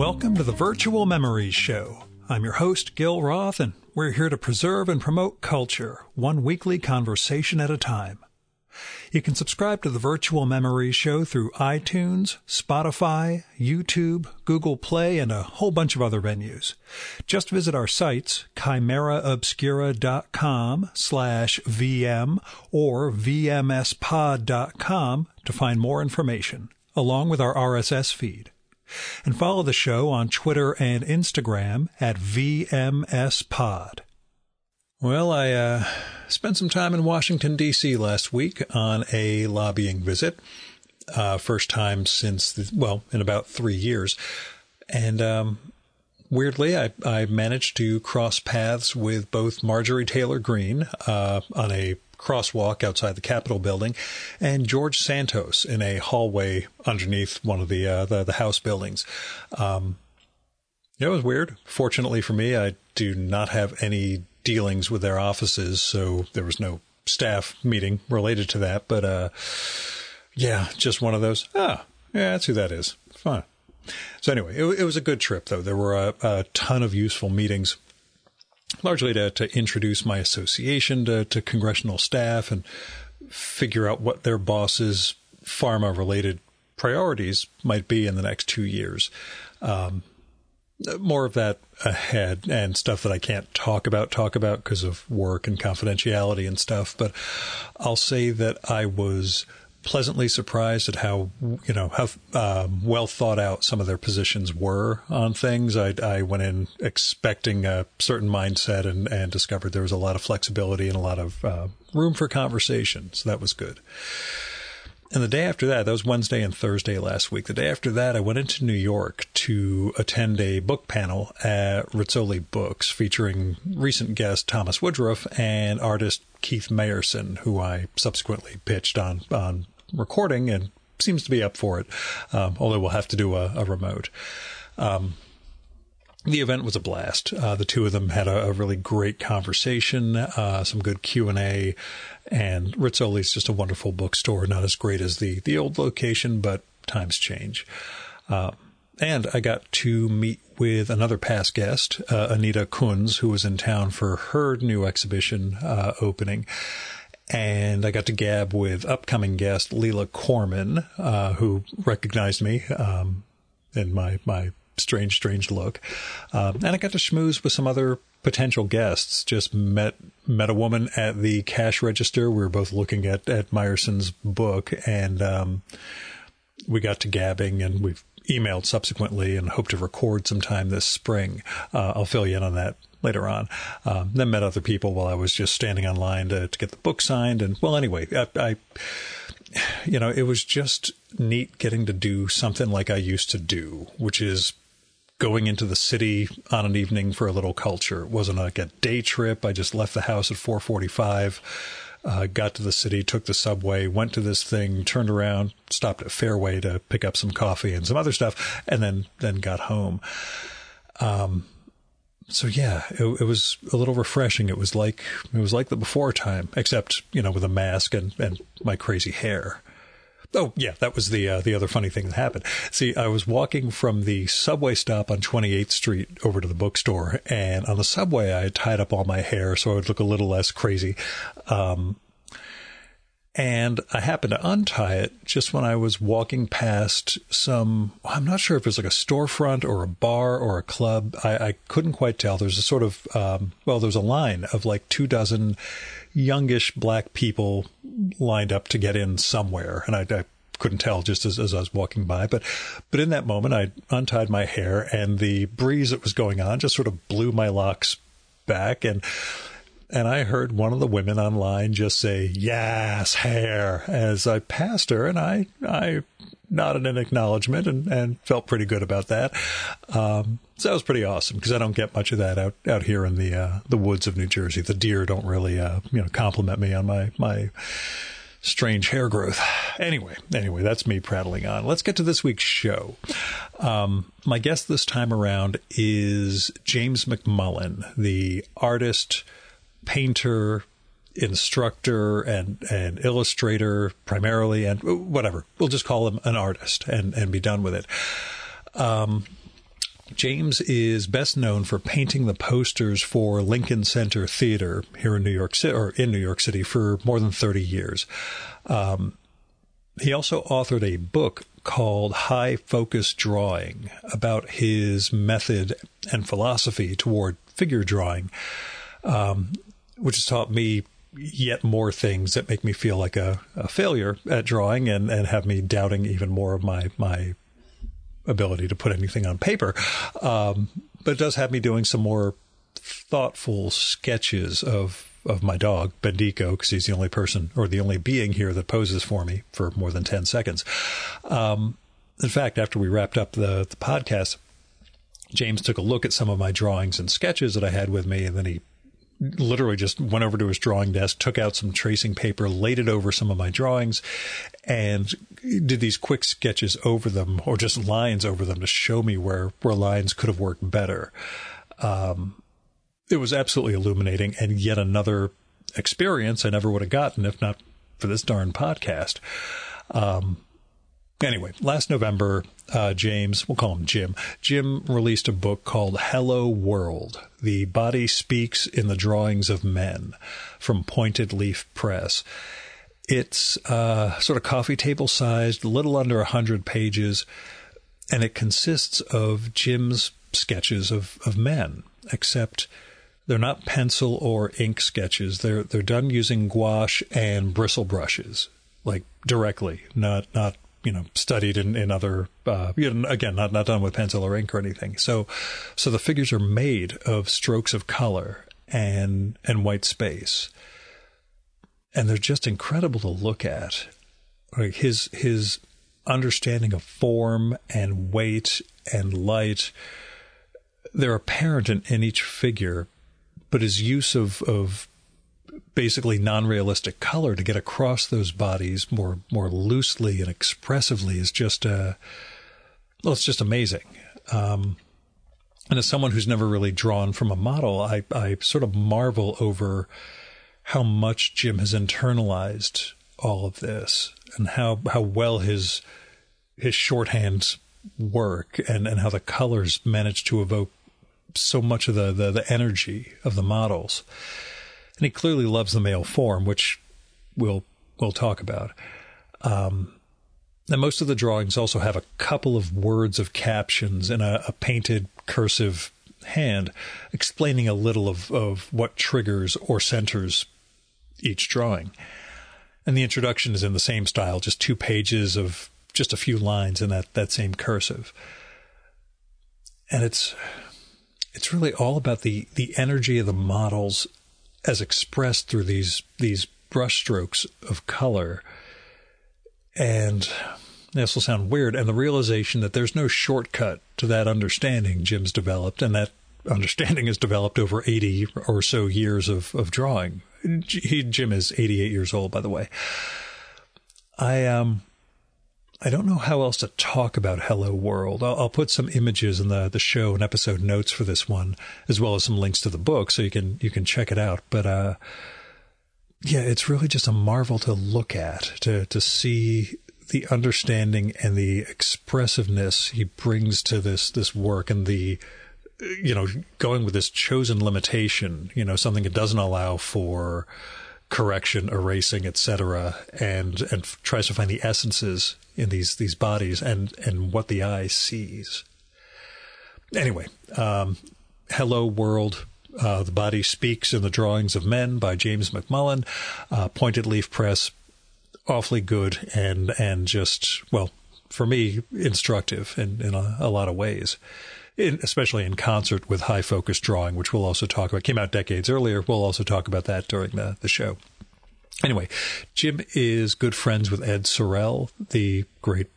Welcome to the Virtual Memories Show. I'm your host, Gil Roth, and we're here to preserve and promote culture, one weekly conversation at a time. You can subscribe to the Virtual Memories Show through iTunes, Spotify, YouTube, Google Play, and a whole bunch of other venues. Just visit our sites, chimeraobscura.com slash VM or vmspod.com to find more information, along with our RSS feed and follow the show on Twitter and Instagram at VMSPod. Well, I uh, spent some time in Washington, D.C. last week on a lobbying visit. Uh, first time since, the, well, in about three years. And um, weirdly, I, I managed to cross paths with both Marjorie Taylor Greene uh, on a crosswalk outside the Capitol building, and George Santos in a hallway underneath one of the uh, the, the, House buildings. Um, it was weird. Fortunately for me, I do not have any dealings with their offices, so there was no staff meeting related to that. But uh, yeah, just one of those. Ah, yeah, that's who that is. Fine. So anyway, it, it was a good trip, though. There were a, a ton of useful meetings largely to, to introduce my association to, to congressional staff and figure out what their bosses' pharma related priorities might be in the next two years. Um, more of that ahead and stuff that I can't talk about, talk about because of work and confidentiality and stuff. But I'll say that I was pleasantly surprised at how you know how um, well thought out some of their positions were on things. I, I went in expecting a certain mindset and, and discovered there was a lot of flexibility and a lot of uh, room for conversation. So that was good. And the day after that, that was Wednesday and Thursday last week. The day after that, I went into New York to attend a book panel at Rizzoli Books featuring recent guest Thomas Woodruff and artist Keith Mayerson, who I subsequently pitched on, on recording and seems to be up for it, um, although we'll have to do a, a remote. Um, the event was a blast. Uh, the two of them had a, a really great conversation, uh, some good Q and A, and Rizzoli's just a wonderful bookstore. Not as great as the the old location, but times change. Uh, and I got to meet with another past guest, uh, Anita Kunz, who was in town for her new exhibition uh, opening. And I got to gab with upcoming guest Leela Corman, uh, who recognized me um, in my my strange, strange look. Um, and I got to schmooze with some other potential guests. Just met met a woman at the cash register. We were both looking at at Mayerson's book, and um, we got to gabbing, and we've emailed subsequently, and hope to record sometime this spring. Uh, I'll fill you in on that later on. Um, then met other people while I was just standing online to, to get the book signed, and well, anyway, I, I you know, it was just neat getting to do something like I used to do, which is going into the city on an evening for a little culture. It wasn't like a day trip. I just left the house at 445, uh, got to the city, took the subway, went to this thing, turned around, stopped at Fairway to pick up some coffee and some other stuff, and then, then got home. Um, so yeah, it, it, was a little refreshing. It was like, it was like the before time, except, you know, with a mask and, and my crazy hair. Oh yeah, that was the uh, the other funny thing that happened. See, I was walking from the subway stop on 28th Street over to the bookstore, and on the subway I tied up all my hair so I would look a little less crazy. Um, and I happened to untie it just when I was walking past some, I'm not sure if it was like a storefront or a bar or a club. I, I couldn't quite tell. There's a sort of, um, well, there's a line of like two dozen youngish black people lined up to get in somewhere. And I, I couldn't tell just as, as I was walking by. But, but in that moment, I untied my hair and the breeze that was going on just sort of blew my locks back. And, and I heard one of the women online just say, yes, hair, as I passed her. And I, I nodded in acknowledgement and, and felt pretty good about that. Um, so that was pretty awesome because I don't get much of that out, out here in the uh, the woods of New Jersey. The deer don't really uh, you know compliment me on my my strange hair growth. Anyway, anyway, that's me prattling on. Let's get to this week's show. Um, my guest this time around is James McMullan, the artist, painter, instructor and, and illustrator primarily, and whatever. We'll just call him an artist and, and be done with it. Um, James is best known for painting the posters for Lincoln Center Theater here in New York City, or in New York City, for more than 30 years. Um, he also authored a book called High Focus Drawing about his method and philosophy toward figure drawing, um, which has taught me yet more things that make me feel like a, a failure at drawing and, and have me doubting even more of my, my ability to put anything on paper. Um, but it does have me doing some more thoughtful sketches of of my dog Bendico because he's the only person or the only being here that poses for me for more than ten seconds. Um, in fact, after we wrapped up the the podcast, James took a look at some of my drawings and sketches that I had with me, and then he literally just went over to his drawing desk, took out some tracing paper, laid it over some of my drawings, and did these quick sketches over them or just lines over them to show me where, where lines could have worked better. Um, it was absolutely illuminating and yet another experience I never would have gotten if not for this darn podcast. Um, Anyway, last November, uh, James, we'll call him Jim, Jim released a book called Hello World The Body Speaks in the Drawings of Men from Pointed Leaf Press. It's uh, sort of coffee table sized, a little under 100 pages, and it consists of Jim's sketches of, of men, except they're not pencil or ink sketches. They're, they're done using gouache and bristle brushes, like directly, not, not you know studied in, in other uh, you know, again not not done with pencil or ink or anything. So so the figures are made of strokes of color and and white space, and they're just incredible to look at. Like his his understanding of form and weight and light they're apparent in, in each figure, but his use of of basically non-realistic color to get across those bodies more more loosely and expressively is just uh, well, it's just amazing. Um, and as someone who's never really drawn from a model, I I sort of marvel over how much Jim has internalized all of this and how how well his his shorthands work and and how the colors manage to evoke so much of the, the, the energy of the models and he clearly loves the male form, which we'll we'll talk about. Um, and most of the drawings also have a couple of words of captions in a, a painted cursive hand, explaining a little of, of what triggers or centers each drawing. And the introduction is in the same style, just two pages of just a few lines in that, that same cursive. And it's it's really all about the the energy of the models as expressed through these these brushstrokes of color. And this will sound weird, and the realization that there's no shortcut to that understanding Jim's developed, and that understanding is developed over 80 or so years of, of drawing. He, Jim is 88 years old, by the way. I um I don't know how else to talk about Hello World. I'll, I'll, put some images in the the show and episode notes for this one, as well as some links to the book, so you can you can check it out. But uh, yeah, it's really just a marvel to look at, to to see the understanding and the expressiveness he brings to this this work, and the you know going with this chosen limitation, you know something it doesn't allow for correction, erasing, etc., and and tries to find the essences in these these bodies and and what the eye sees. Anyway, um, hello world. Uh, the body speaks in the drawings of men by James McMullan, uh, Pointed Leaf Press, awfully good and and just well for me instructive in in a, a lot of ways. In, especially in concert with high focus drawing, which we'll also talk about. Came out decades earlier. We'll also talk about that during the, the show. Anyway, Jim is good friends with Ed Sorel, the great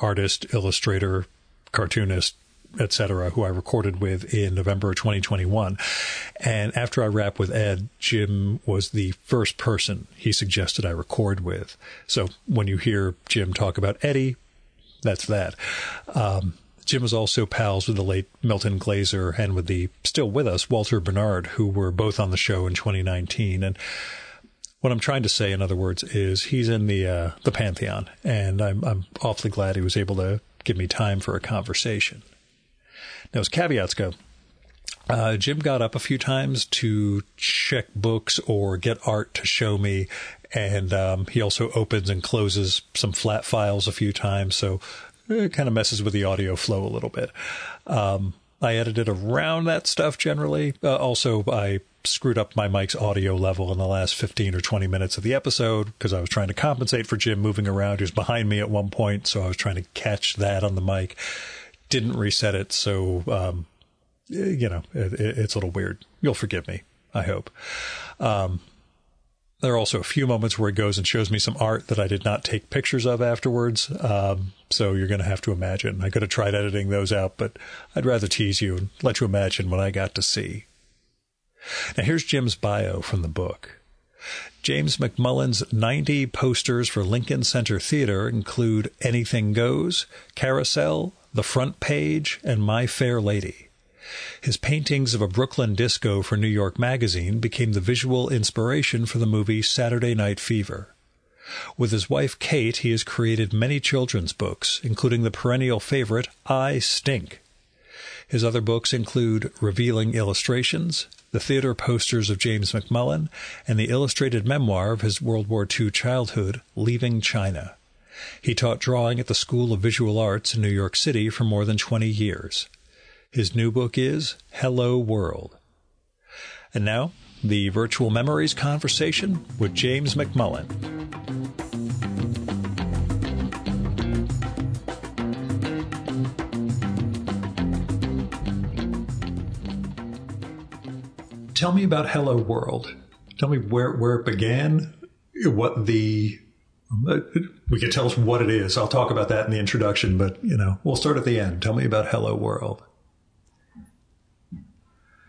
artist, illustrator, cartoonist, etc., who I recorded with in November 2021. And after I wrapped with Ed, Jim was the first person he suggested I record with. So when you hear Jim talk about Eddie, that's that. Um, Jim was also pals with the late Milton Glaser and with the still with us Walter Bernard, who were both on the show in 2019. And what I'm trying to say, in other words, is he's in the uh, the pantheon, and I'm I'm awfully glad he was able to give me time for a conversation. Now, as caveats go, uh, Jim got up a few times to check books or get art to show me, and um, he also opens and closes some flat files a few times, so it kind of messes with the audio flow a little bit. Um, I edited around that stuff generally. Uh, also, I screwed up my mic's audio level in the last 15 or 20 minutes of the episode because I was trying to compensate for Jim moving around. He was behind me at one point, so I was trying to catch that on the mic. Didn't reset it, so um, you know it, it's a little weird. You'll forgive me, I hope. Um, there are also a few moments where he goes and shows me some art that I did not take pictures of afterwards. Um, so you're going to have to imagine. I could have tried editing those out, but I'd rather tease you and let you imagine what I got to see. Now here's Jim's bio from the book. James McMullan's 90 posters for Lincoln Center Theater include Anything Goes, Carousel, The Front Page, and My Fair Lady. His paintings of a Brooklyn disco for New York Magazine became the visual inspiration for the movie Saturday Night Fever. With his wife Kate, he has created many children's books, including the perennial favorite I Stink. His other books include Revealing Illustrations, the theater posters of James McMullan, and the illustrated memoir of his World War II childhood, Leaving China. He taught drawing at the School of Visual Arts in New York City for more than 20 years. His new book is Hello World. And now, the Virtual Memories conversation with James McMullan. Tell me about Hello World. Tell me where, where it began, what the we can tell us what it is. I'll talk about that in the introduction, but you know, we'll start at the end. Tell me about Hello World.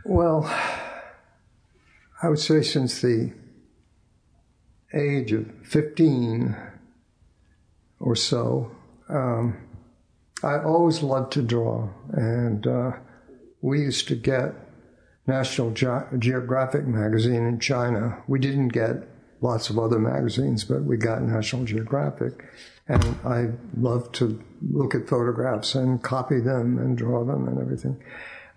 Well, I would say since the age of 15 or so, um, I always loved to draw. And uh, we used to get National Ge- Geographic magazine in China. We didn't get lots of other magazines, but we got National Geographic. And I loved to look at photographs and copy them and draw them and everything.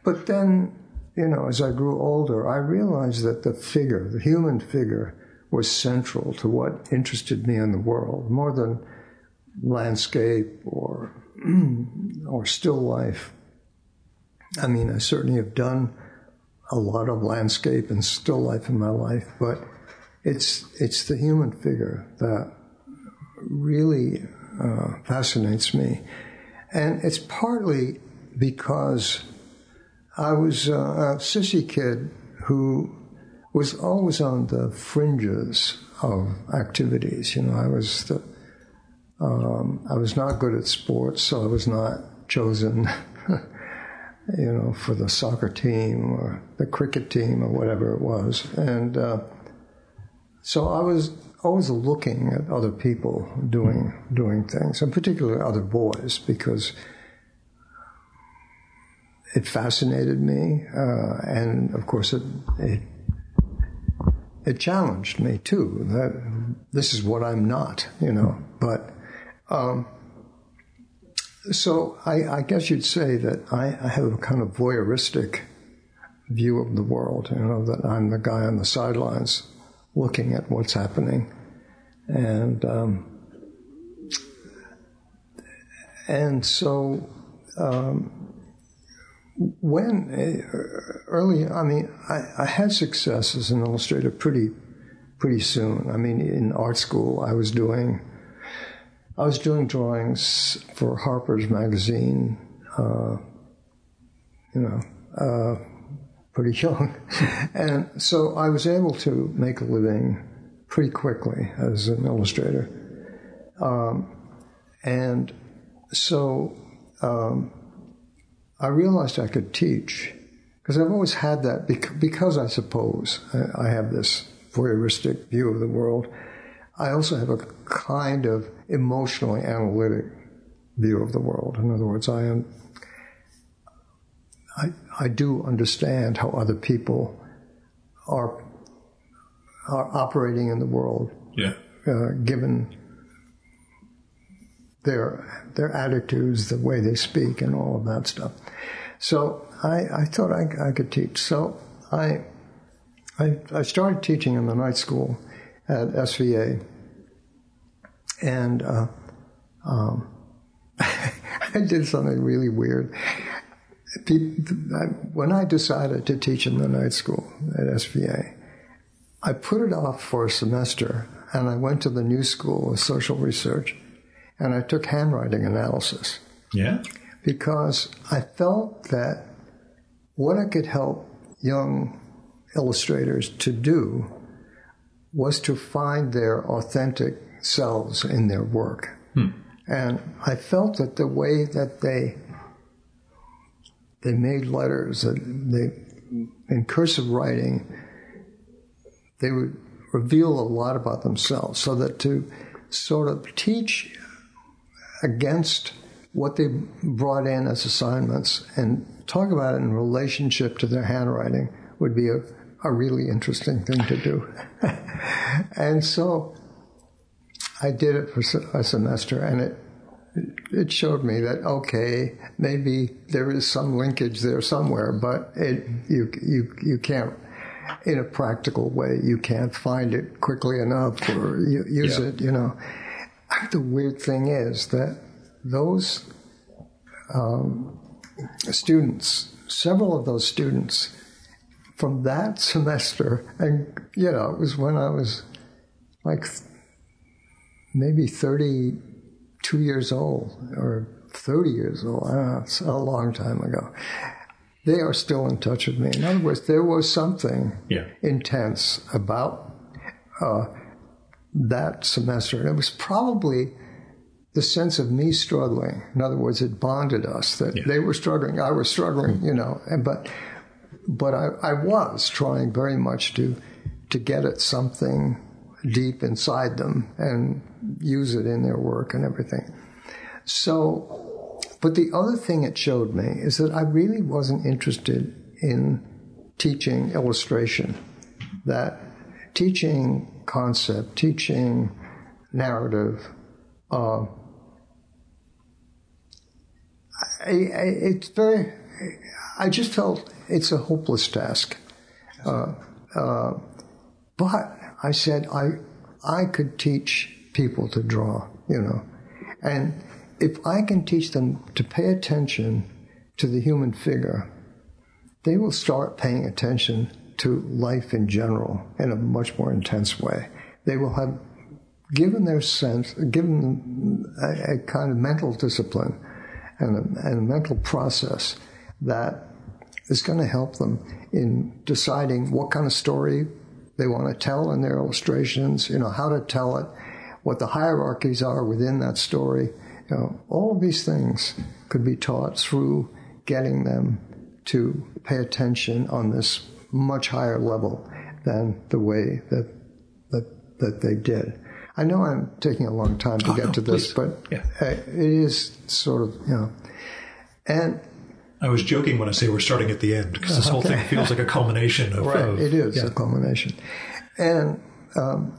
But then you know, as I grew older, I realized that the figure, the human figure, was central to what interested me in the world more than landscape or or still life. I mean, I certainly have done a lot of landscape and still life in my life, but it's it's the human figure that really uh, fascinates me, and it's partly because I was uh, a sissy kid who was always on the fringes of activities. You know, I was the um, I was not good at sports, so I was not chosen. you know, for the soccer team or the cricket team or whatever it was, and uh, so I was always looking at other people doing doing things, and particularly other boys, because it fascinated me, uh, and of course it, it, it challenged me too. That this is what I'm not, you know. But um, so I, I, guess you'd say that I, I, have a kind of voyeuristic view of the world. You know that I'm the guy on the sidelines looking at what's happening, and um, and so. Um, when uh, early, I mean, I, I, had success as an illustrator pretty, pretty soon. I mean, in art school, I was doing, I was doing drawings for Harper's Magazine. Uh, you know, uh, pretty young, and so I was able to make a living pretty quickly as an illustrator, um, and so. Um, I realized I could teach because I've always had that because I suppose I have this voyeuristic view of the world. I also have a kind of emotionally analytic view of the world. In other words, I am I, I do understand how other people are are operating in the world. Yeah. Uh, given their their attitudes, the way they speak, and all of that stuff. So I, I thought I, I could teach. So I, I, I started teaching in the night school at SVA, and uh, um, I did something really weird. When I decided to teach in the night school at SVA, I put it off for a semester and I went to the new school of social research and I took handwriting analysis. Yeah. Because I felt that what I could help young illustrators to do was to find their authentic selves in their work. Hmm. And I felt that the way that they they made letters, that they in cursive writing, they would reveal a lot about themselves. So that to sort of teach against what they brought in as assignments and talk about it in relationship to their handwriting would be a, a really interesting thing to do. and so I did it for a semester and it it showed me that okay, maybe there is some linkage there somewhere, but it you you you can't in a practical way you can't find it quickly enough or use yeah. it. You know, the weird thing is that those um, students, several of those students from that semester, and you know, it was when I was like maybe 32 years old or 30 years old. I don't know, it's a long time ago. They are still in touch with me. In other words, there was something yeah. intense about uh, that semester. And it was probably the sense of me struggling. In other words, it bonded us that yeah. they were struggling, I was struggling, you know. And but but I, I was trying very much to to get at something deep inside them and use it in their work and everything. So, but the other thing it showed me is that I really wasn't interested in teaching illustration. That teaching concept, teaching narrative, uh, I, I, it's very. I just felt it's a hopeless task. Uh, uh, but I said I I could teach people to draw, you know, and if I can teach them to pay attention to the human figure, they will start paying attention to life in general in a much more intense way. They will have given their sense, given a, a kind of mental discipline and a, and a mental process that is going to help them in deciding what kind of story they want to tell in their illustrations, you know, how to tell it, what the hierarchies are within that story. You know, all of these things could be taught through getting them to pay attention on this much higher level than the way that that that they did. I know I'm taking a long time to oh, get no, to this, please. but yeah. it is sort of, you know. And I was joking when I say we're starting at the end because this okay. whole thing feels like a culmination of. Right, of, it is yeah. a culmination. And um,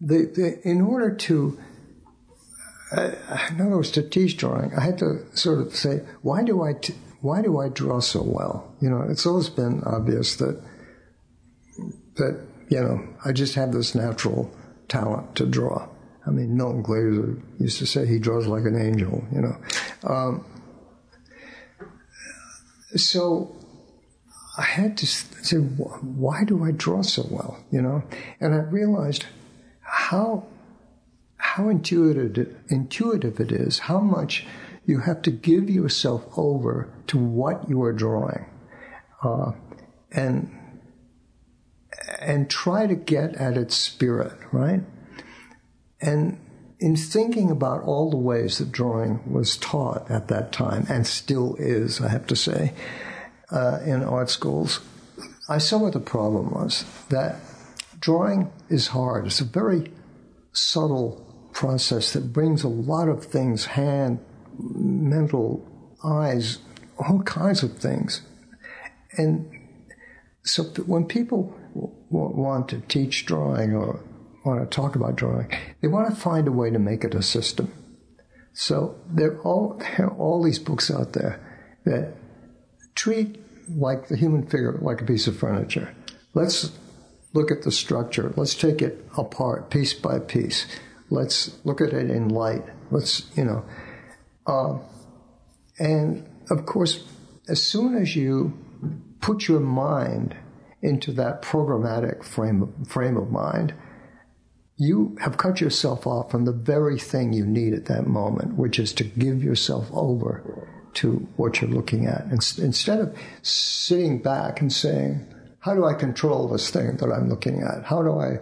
the, the, in order to, uh, in other words, to teach drawing, I had to sort of say, why do I, t- why do I draw so well? You know, it's always been obvious that, that, you know, I just have this natural talent to draw. I mean, Milton Glaser used to say he draws like an angel, you know. Um, so I had to say, why do I draw so well, you know? And I realized how how intuitive intuitive it is, how much you have to give yourself over to what you are drawing, uh, and and try to get at its spirit, right? And in thinking about all the ways that drawing was taught at that time, and still is, I have to say, uh, in art schools, I saw what the problem was that drawing is hard. It's a very subtle process that brings a lot of things hand, mental, eyes, all kinds of things. And so when people want to teach drawing or want to talk about drawing, they want to find a way to make it a system. So there are all, there are all these books out there that treat like the human figure like a piece of furniture. Let's look at the structure. Let's take it apart piece by piece. Let's look at it in light. Let's, you know. Uh, and of course, as soon as you put your mind into that programmatic frame, frame of mind, you have cut yourself off from the very thing you need at that moment, which is to give yourself over to what you're looking at. Instead of sitting back and saying, how do I control this thing that I'm looking at? How do I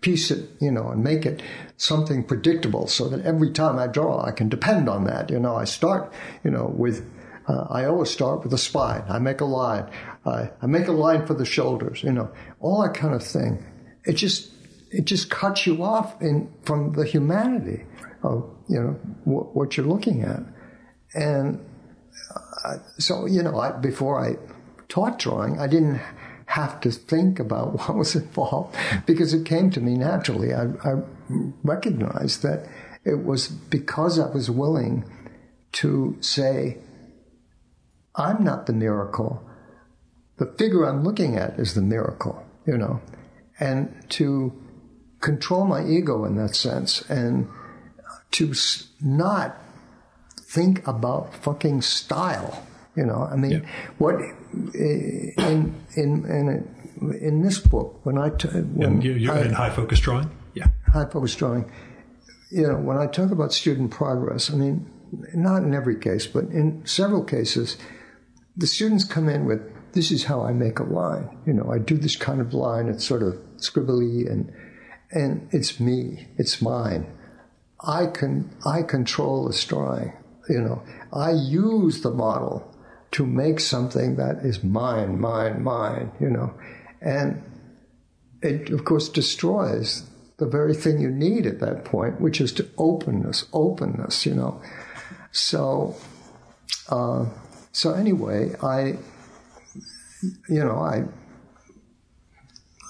piece it, you know, and make it something predictable so that every time I draw, I can depend on that. You know, I start, you know, with, uh, I always start with a spine. I make a line. Uh, I make a line for the shoulders, you know, all that kind of thing. It just, it just cuts you off in, from the humanity of, you know, w- what you're looking at. And uh, so, you know, I, before I taught drawing, I didn't have to think about what was involved because it came to me naturally. I, I recognized that it was because I was willing to say, I'm not the miracle. The figure I'm looking at is the miracle, you know, and to control my ego in that sense and to not think about fucking style. You know, I mean, yeah. what eh, in in in in this book when I t- when you, you're I, in high focus drawing, yeah, high focus drawing. You know, when I talk about student progress, I mean, not in every case, but in several cases, the students come in with this is how I make a line. You know, I do this kind of line. It's sort of scribbly and and it's me. It's mine. I can I control the drawing. You know, I use the model to make something that is mine, mine, mine. You know, and it of course destroys the very thing you need at that point, which is to openness, openness. You know, so. Uh, so anyway, I, you know, I,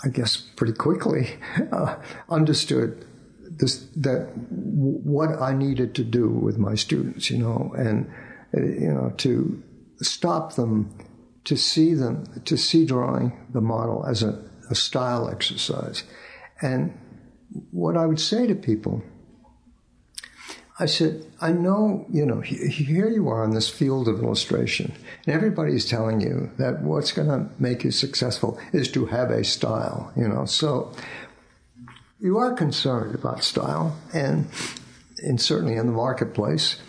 I guess pretty quickly uh, understood this that w- what I needed to do with my students, you know, and uh, you know to stop them, to see them, to see drawing the model as a, a style exercise, and what I would say to people I said, I know, you know, here you are in this field of illustration, and everybody's telling you that what's going to make you successful is to have a style, you know. So you are concerned about style, and, and certainly in the marketplace,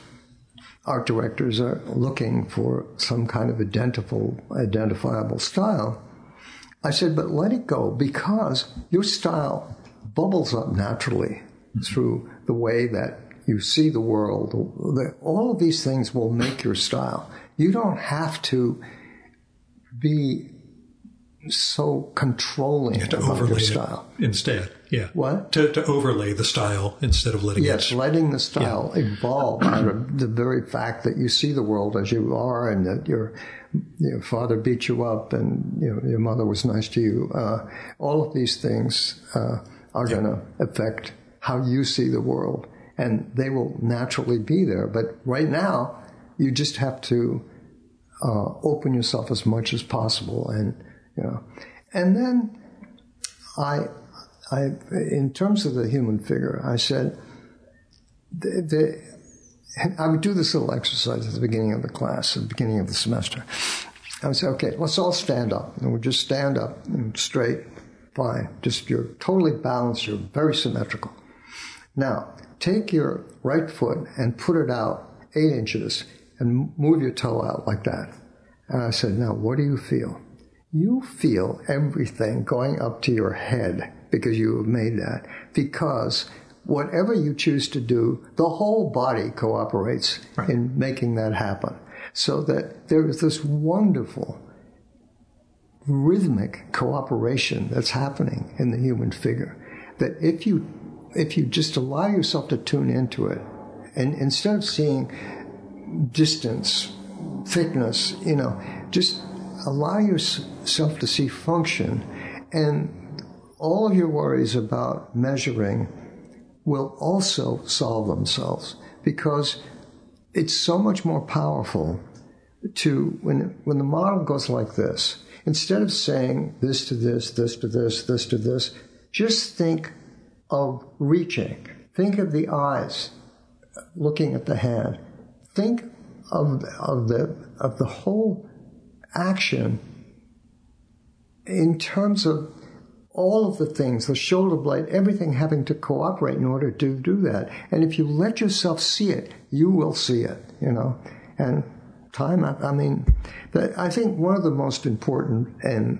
art directors are looking for some kind of identifiable, identifiable style. I said, but let it go because your style bubbles up naturally through the way that you see the world. All of these things will make your style. You don't have to be so controlling to about your style. instead, yeah. What? To, to overlay the style instead of letting yes, it. letting the style yeah. evolve out of the very fact that you see the world as you are and that your your father beat you up and you know, your mother was nice to you. Uh, all of these things uh, are yeah. going to affect how you see the world and they will naturally be there. But right now, you just have to uh, open yourself as much as possible, and you know, and then I, I, in terms of the human figure, I said, the, the, I would do this little exercise at the beginning of the class, at the beginning of the semester. I would say, okay, let's all stand up, and we'll just stand up and straight, fine. Just you're totally balanced, you're very symmetrical. Now, take your right foot and put it out eight inches and move your toe out like that. And I said, now what do you feel? You feel everything going up to your head because you have made that. Because whatever you choose to do, the whole body cooperates right. in making that happen. So that there is this wonderful rhythmic cooperation that's happening in the human figure. That if you if you just allow yourself to tune into it, and instead of seeing distance, thickness, you know, just allow yourself to see function, and all of your worries about measuring will also solve themselves because it's so much more powerful to when when the model goes like this, instead of saying this to this, this to this, this to this, just think of reaching. Think of the eyes looking at the hand. Think of of the of the whole action in terms of all of the things, the shoulder blade, everything having to cooperate in order to do that. And if you let yourself see it, you will see it, you know. And time, I, I mean, I think one of the most important and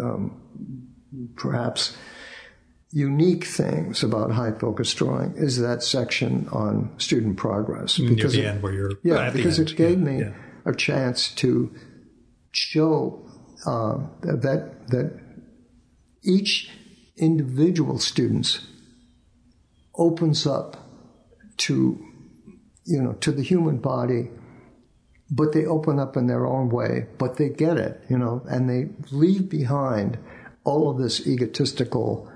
um, perhaps unique things about high focus drawing is that section on student progress. Because it, end where you're yeah, because it gave yeah, me yeah. a chance to show uh, that that each individual student opens up to you know to the human body but they open up in their own way but they get it you know and they leave behind all of this egotistical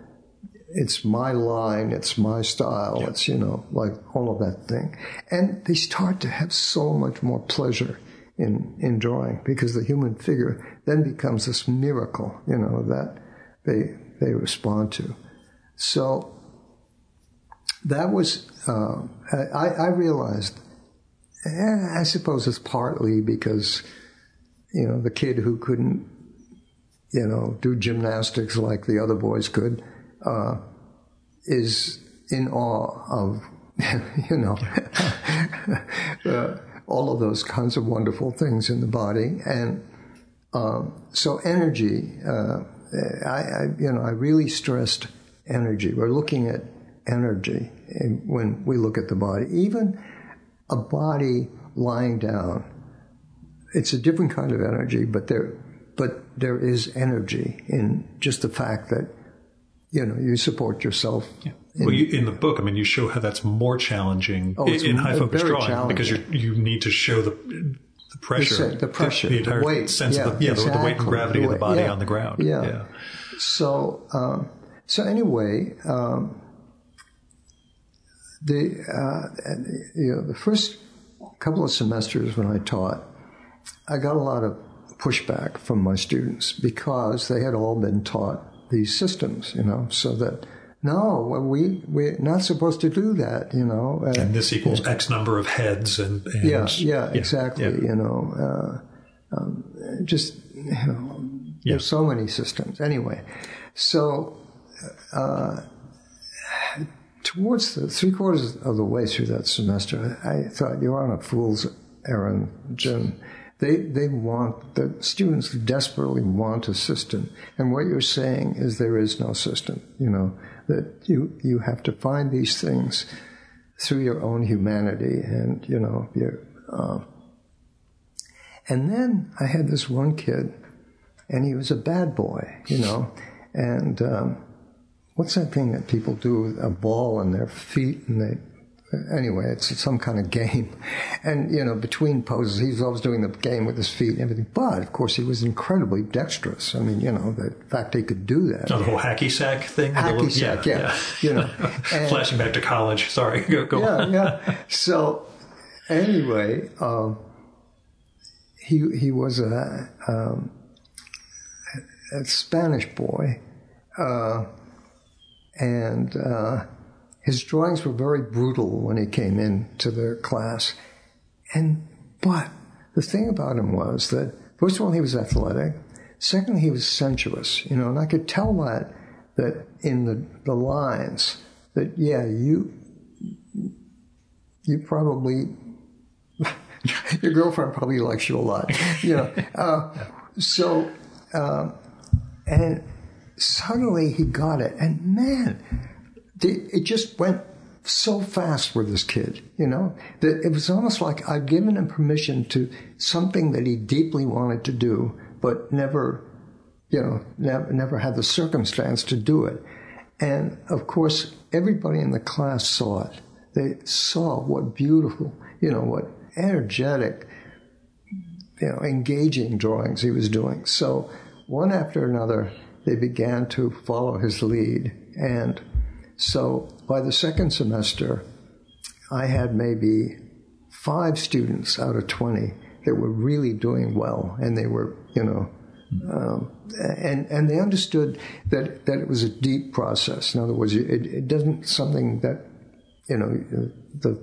it's my line it's my style yeah. it's you know like all of that thing and they start to have so much more pleasure in in drawing because the human figure then becomes this miracle you know that they they respond to. So that was uh, I, I, realized. Eh, I suppose it's partly because you know the kid who couldn't you know do gymnastics like the other boys could uh, is in awe of you know uh, all of those kinds of wonderful things in the body and um, so energy uh, I, I, you know, I really stressed energy. We're looking at energy when we look at the body. Even a body lying down, it's a different kind of energy, but there, but there is energy in just the fact that you know you support yourself. Yeah. In, well, you, in the book, I mean, you show how that's more challenging oh, in, in high focus drawing because you you need to show the the pressure, the, the pressure, the, the weight, sense yeah, of the, yeah, exactly. the, weight and gravity of the body yeah, on the ground. Yeah. yeah. So, um, so anyway, um, the uh, you know the first couple of semesters when I taught, I got a lot of pushback from my students because they had all been taught these systems, you know, so that no, we we're not supposed to do that, you know. Uh, and this equals X number of heads, and, and yeah, yeah, exactly. Yeah. You know, uh, um, just you know, yeah. there's so many systems. Anyway, so uh, towards the three quarters of the way through that semester, I thought you're on a fool's errand, Jim. They they want the students desperately want a system, and what you're saying is there is no system. You know that you you have to find these things through your own humanity and you know your uh, and then I had this one kid and he was a bad boy you know and um, what's that thing that people do with a ball in their feet and they anyway, it's some kind of game. And, you know, between poses, he's always doing the game with his feet and everything. But, of course, he was incredibly dexterous. I mean, you know, the fact he could do that. Oh, the whole hacky sack thing? Hacky little, sack, yeah, yeah. You know. And, Flashing back to college. Sorry, go, go yeah, on. Yeah, So, anyway, um, he, he was a, um, a Spanish boy. Uh, and, uh, his drawings were very brutal when he came into the class. And, but the thing about him was that, first of all, he was athletic. Secondly, he was sensuous, you know, and I could tell that, that in the, the lines that, yeah, you, you probably, your girlfriend probably likes you a lot, you know. Uh, so, uh, and suddenly he got it. And man, it just went so fast with this kid, you know, that it was almost like I'd given him permission to something that he deeply wanted to do, but never, you know, never, never had the circumstance to do it. And of course, everybody in the class saw it. They saw what beautiful, you know, what energetic, you know, engaging drawings he was doing. So one after another, they began to follow his lead and so by the second semester, I had maybe five students out of 20 that were really doing well, and they were, you know, um, and and they understood that that it was a deep process. In other words, it, it doesn't something that you know the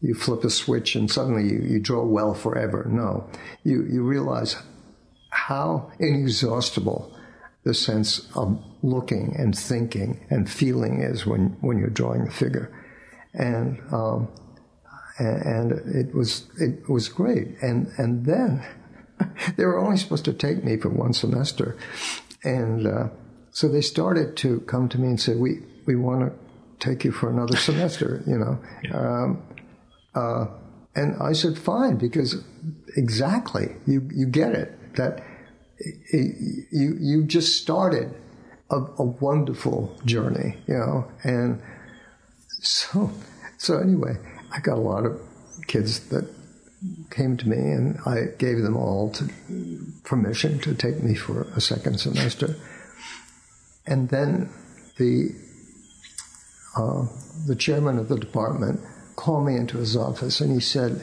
you flip a switch and suddenly you, you draw well forever. No, you you realize how inexhaustible the sense of looking and thinking and feeling is when when you're drawing a figure, and um, and it was it was great. And and then they were only supposed to take me for one semester, and uh, so they started to come to me and say, "We we want to take you for another semester," you know. Yeah. Um, uh, and I said, "Fine," because exactly you you get it that it, you you just started a, a wonderful journey, you know, and so so anyway, I got a lot of kids that came to me, and I gave them all to, permission to take me for a second semester. And then the uh, the chairman of the department called me into his office, and he said,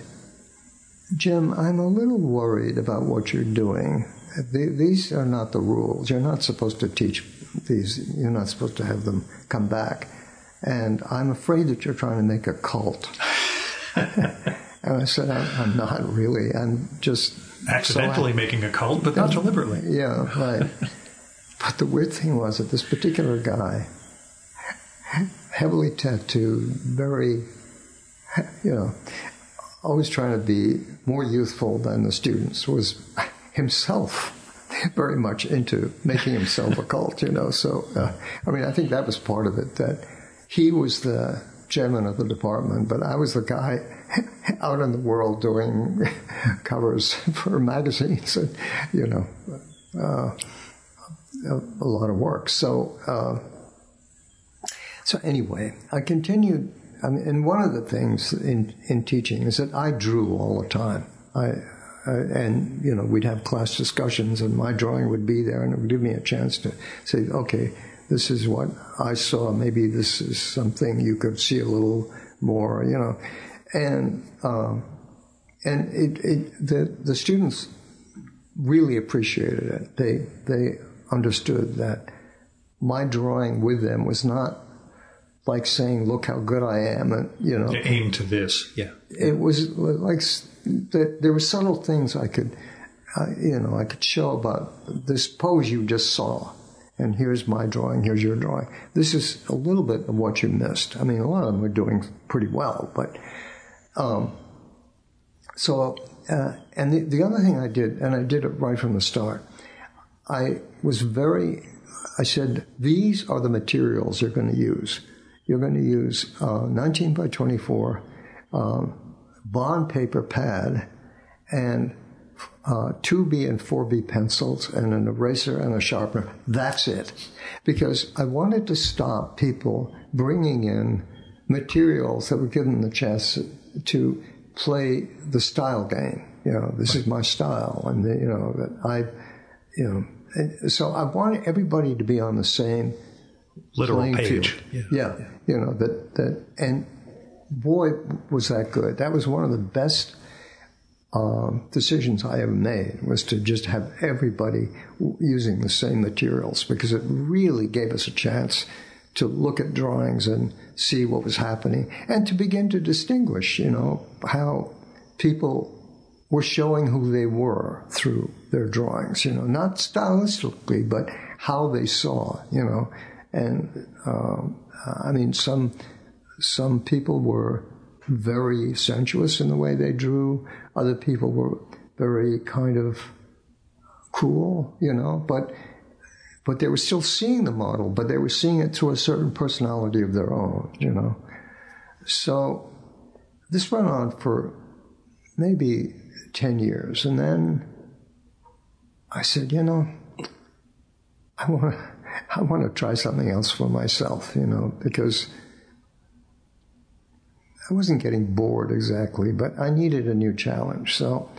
"Jim, I'm a little worried about what you're doing. These are not the rules. You're not supposed to teach these. You're not supposed to have them come back." And I'm afraid that you're trying to make a cult. and I said, I'm, I'm, not really. I'm just accidentally so making a cult, but not deliberately. Yeah, right. but the weird thing was that this particular guy, heavily tattooed, very, you know, always trying to be more youthful than the students, was himself very much into making himself a cult, you know. So, uh, I mean, I think that was part of it that he was the chairman of the department, but I was the guy out in the world doing covers for magazines and, you know, uh, a, a, lot of work. So, uh, so anyway, I continued. I mean, and one of the things in, in teaching is that I drew all the time. I, uh, and you know, we'd have class discussions, and my drawing would be there, and it would give me a chance to say, okay, this is what I saw. Maybe this is something you could see a little more, you know. And um, and it, it the the students really appreciated it. They they understood that my drawing with them was not like saying, "Look how good I am," and you know, aim to this. Yeah, it was like that. There were subtle things I could, uh, you know, I could show about this pose you just saw and here's my drawing, here's your drawing. This is a little bit of what you missed. I mean, a lot of them are doing pretty well, but um, so uh, and the, the other thing I did, and I did it right from the start. I was very. I said these are the materials you're going to use. You're going to use uh, 19 by 24 um, bond paper pad and uh, 2B and 4B pencils and an eraser and a sharpener. That's it. Because I wanted to stop people bringing in materials that would give them the chance to play the style game. You know, this is my style, and the, you know that I, you know, so I want everybody to be on the same literal page. Field. Yeah. yeah, yeah, you know that that, and boy was that good. That was one of the best um, decisions I ever made was to just have everybody using the same materials because it really gave us a chance to look at drawings and see what was happening and to begin to distinguish, you know, how people were showing who they were through their drawings, you know, not stylistically, but how they saw, you know. And um, I mean, some some people were very sensuous in the way they drew. Other people were very kind of cool, you know, but but they were still seeing the model, but they were seeing it through a certain personality of their own, you know. So this went on for maybe 10 years. And then I said, you know, I want to I want to try something else for myself, you know, because I wasn't getting bored exactly, but I needed a new challenge. So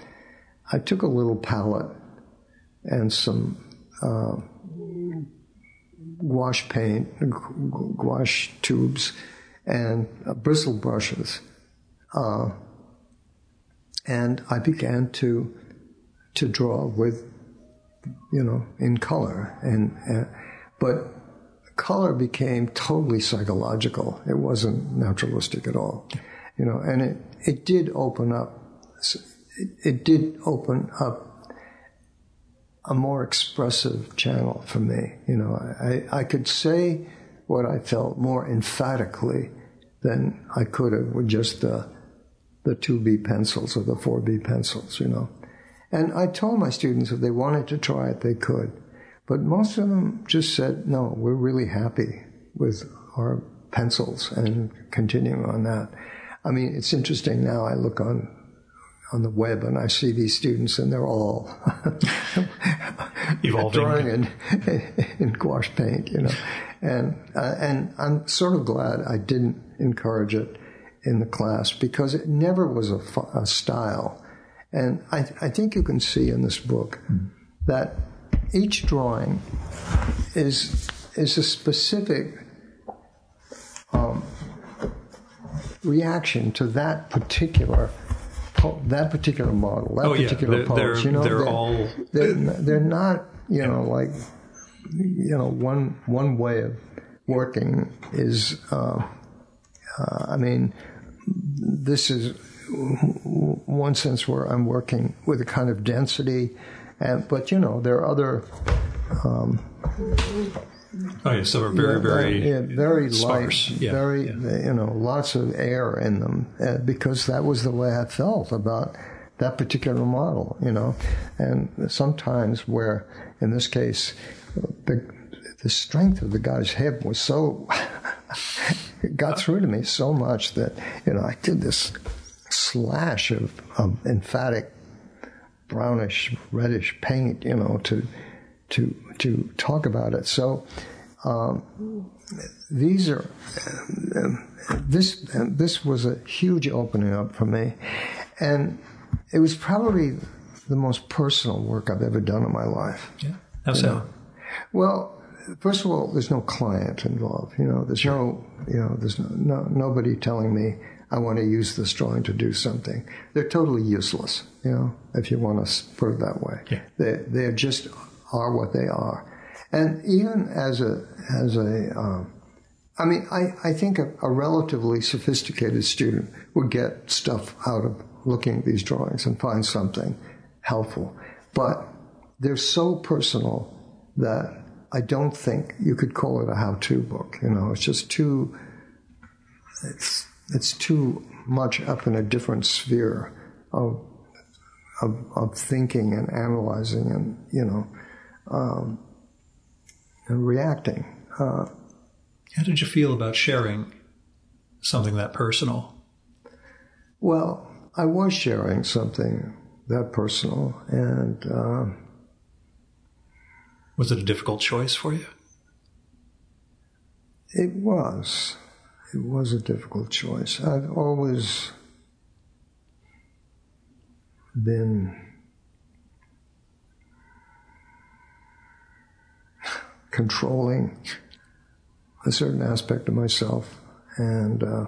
I took a little palette and some uh, gouache paint, gouache tubes, and uh, bristle brushes. Uh, and I began to to draw with, you know, in color, and uh, but color became totally psychological. It wasn't naturalistic at all, you know, and it it did open up. It, it did open up a more expressive channel for me. You know, I, I could say what I felt more emphatically than I could have with just the the 2B pencils or the 4B pencils, you know. And I told my students if they wanted to try it, they could. But most of them just said, no, we're really happy with our pencils and continuing on that. I mean, it's interesting now. I look on on the web and I see these students and they're all evolving drawing in, in gouache paint, you know. And uh, and I'm sort of glad I didn't encourage it in the class because it never was a, a style. And I, I, think you can see in this book that each drawing is is a specific um, reaction to that particular that particular model, that oh, particular yeah. pose. They're, you know, they're, they're all they're, they're not you know like you know one one way of working is. Uh, uh, I mean, this is one sense where I'm working with a kind of density, and but you know there are other. Um, Oh, yeah, some are very, very, yeah, very sparse. light, Yeah, very, yeah. you know, lots of air in them uh, because that was the way I felt about that particular model, you know. And sometimes, where in this case, the the strength of the guy's hip was so it got through to me so much that you know I did this slash of, of emphatic brownish reddish paint, you know, to to to talk about it. So um, these are this this was a huge opening up for me, and it was probably the most personal work I've ever done in my life. Yeah. How so? Well, first of all, there's no client involved. You know, there's no you know there's no, no nobody telling me I want to use this drawing to do something. They're totally useless. You know, if you want to put it that way. Yeah. They they just are what they are. And even as a as a, um, I mean, I, I think a, a, relatively sophisticated student would get stuff out of looking at these drawings and find something helpful. But they're so personal that I don't think you could call it a how-to book. You know, it's just too. It's it's too much up in a different sphere of of, of thinking and analyzing and you know um, and reacting. Uh, How did you feel about sharing something that personal? Well, I was sharing something that personal, and uh, was it a difficult choice for you? It was. It was a difficult choice. I've always been controlling a certain aspect of myself, and uh,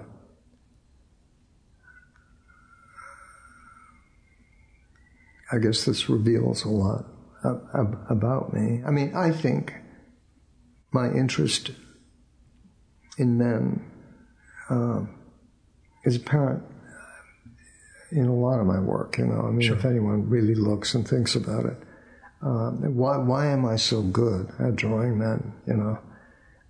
I guess this reveals a lot about me. I mean, I think my interest in men uh, is apparent in a lot of my work. You know, I mean, Sure. if anyone really looks and thinks about it, um, why why am I so good at drawing men? You know,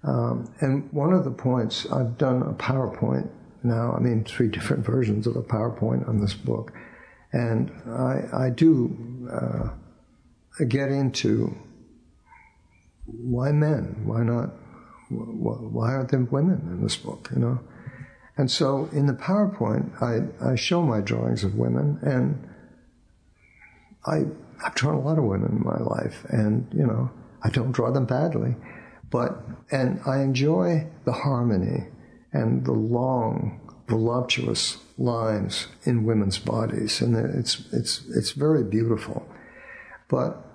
um, and one of the points I've done a PowerPoint now. I mean, three different versions of a PowerPoint on this book, and I I do uh, get into why men? Why not? Why aren't there women in this book? You know, and so in the PowerPoint, I I show my drawings of women and. I, I've drawn a lot of women in my life, and you know, I don't draw them badly, but and I enjoy the harmony and the long, voluptuous lines in women's bodies, and it's it's it's very beautiful. But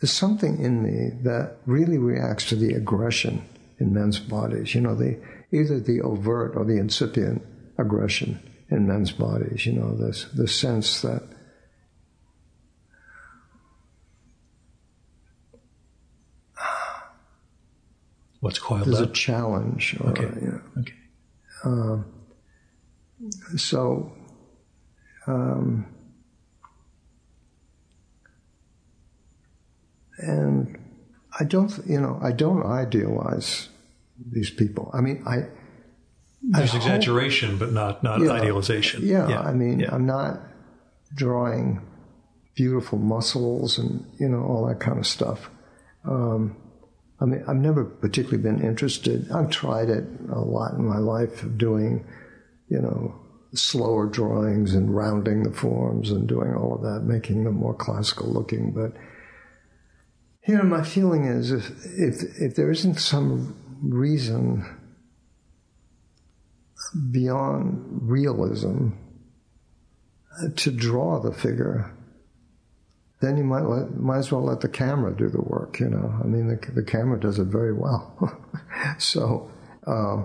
there's something in me that really reacts to the aggression in men's bodies. You know, the either the overt or the incipient aggression in men's bodies. You know, this the sense that what's coiled there's up. a challenge. Or, Okay. You know, okay. so um, and I don't, you know, I don't idealize these people. I mean, I There's hope- exaggeration, but not not Yeah. idealization. Yeah, I mean, yeah. I'm not drawing beautiful muscles and you know all that kind of stuff. Um, I mean, I've never particularly been interested. I've tried it a lot in my life of doing, you know, slower drawings and rounding the forms and doing all of that, making them more classical looking. But you know, my feeling is if if if there isn't some reason beyond realism to draw the figure, then you might let, might as well let the camera do the work. You know, I mean, the, the camera does it very well. so, uh,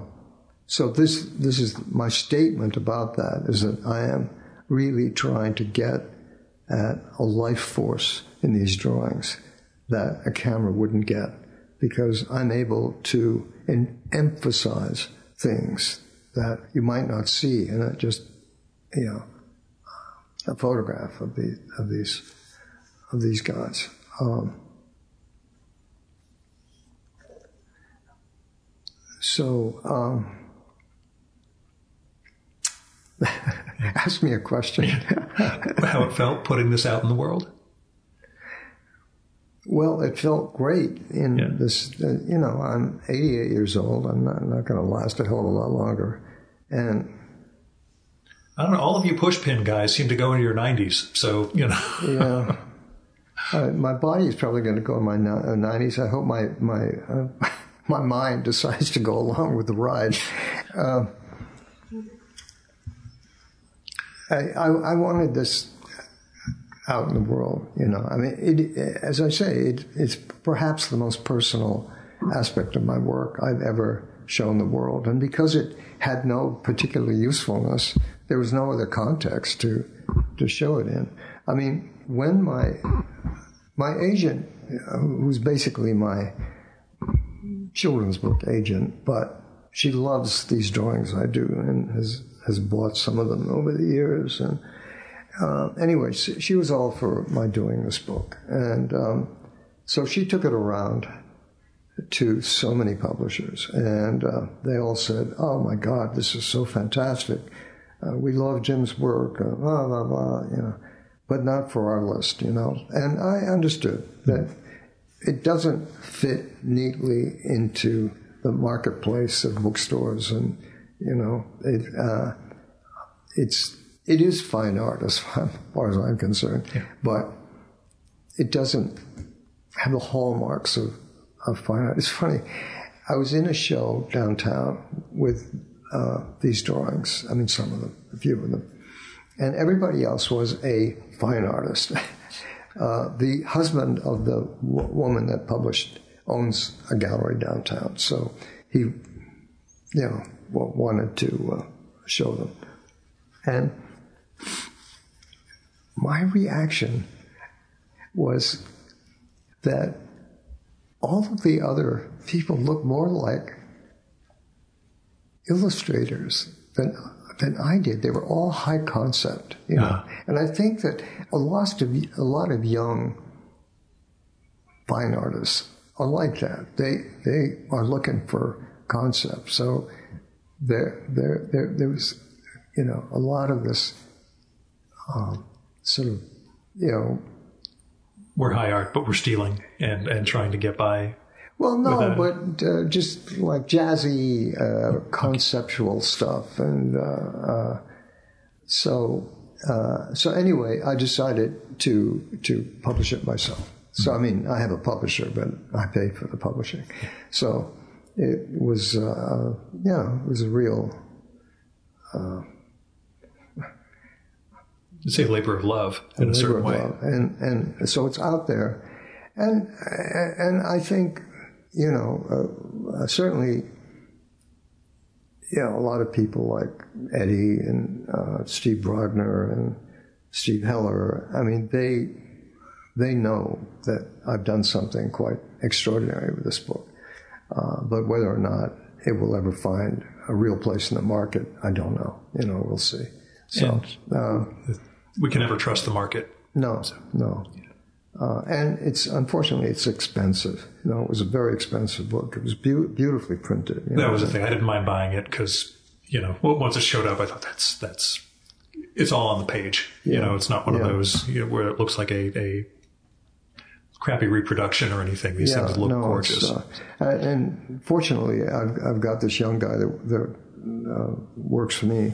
so this this is my statement about that is that I am really trying to get at a life force in these drawings that a camera wouldn't get because I'm able to emphasize things that you might not see in just you know a photograph of the of these of these guys. Um, so um, ask me a question. How it felt putting this out in the world. Well, it felt great in Yeah. this. Uh, you know, I'm 88 years old. I'm not, not going to last a hell of a lot longer, and I don't know. All of you pushpin guys seem to go into your 90s, so you know. yeah, uh, my body is probably going to go in my uh, 90s. I hope my my uh, my mind decides to go along with the ride. Uh, I, I I wanted this out in the world. You know, I mean, it, as I say, it, it's perhaps the most personal aspect of my work I've ever shown the world, and because it had no particular usefulness, there was no other context to to show it in. I mean, when my my agent, who's basically my children's book agent, but she loves these drawings I do and has has bought some of them over the years. And uh, anyway, she, she was all for my doing this book, and um, so she took it around to so many publishers, and uh, they all said, "Oh my God, this is so fantastic! Uh, we love Jim's work." Uh, blah blah blah, you know, but not for our list, you know. And I understood that it doesn't fit neatly into the marketplace of bookstores, and you know, it, uh, it's it is fine art as far as I'm concerned, but it doesn't have the hallmarks of, of fine art. It's funny. I was in a show downtown with uh, these drawings. I mean, some of them, a few of them, and everybody else was a fine artist. Uh, the husband of the w- woman that published owns a gallery downtown, so he, you know, w- wanted to uh, show them, and my reaction was that all of the other people look more like illustrators than than I did. They were all high concept, you know. Uh-huh. And I think that a lot of a lot of young fine artists are like that. They they are looking for concept. So there there there, there was you know a lot of this um, sort of you know We're high art, but we're stealing and, and trying to get by. Well, no, but uh, just like jazzy, uh, conceptual stuff, and uh, uh, so uh, so anyway, I decided to to publish it myself. So I mean, I have a publisher, but I pay for the publishing. So it was, uh, yeah, it was a real. It's a labor of love in a certain way. and and so it's out there, and and I think you know uh, certainly you know, a lot of people like Eddie and uh, Steve Brodner and Steve Heller. I mean, they they know that I've done something quite extraordinary with this book. Uh, but whether or not it will ever find a real place in the market, I don't know. You know, we'll see. So uh, we can never trust the market. No, no. Uh, and it's unfortunately it's expensive. You know, it was a very expensive book. It was be- beautifully printed. that know? was the thing. I didn't mind buying it because you know once it showed up, I thought that's that's it's all on the page. Yeah. You know, it's not one yeah. of those you know, where it looks like a, a crappy reproduction or anything. These yeah, things look no, gorgeous. Uh, and fortunately, I've, I've got this young guy that, that uh, works for me,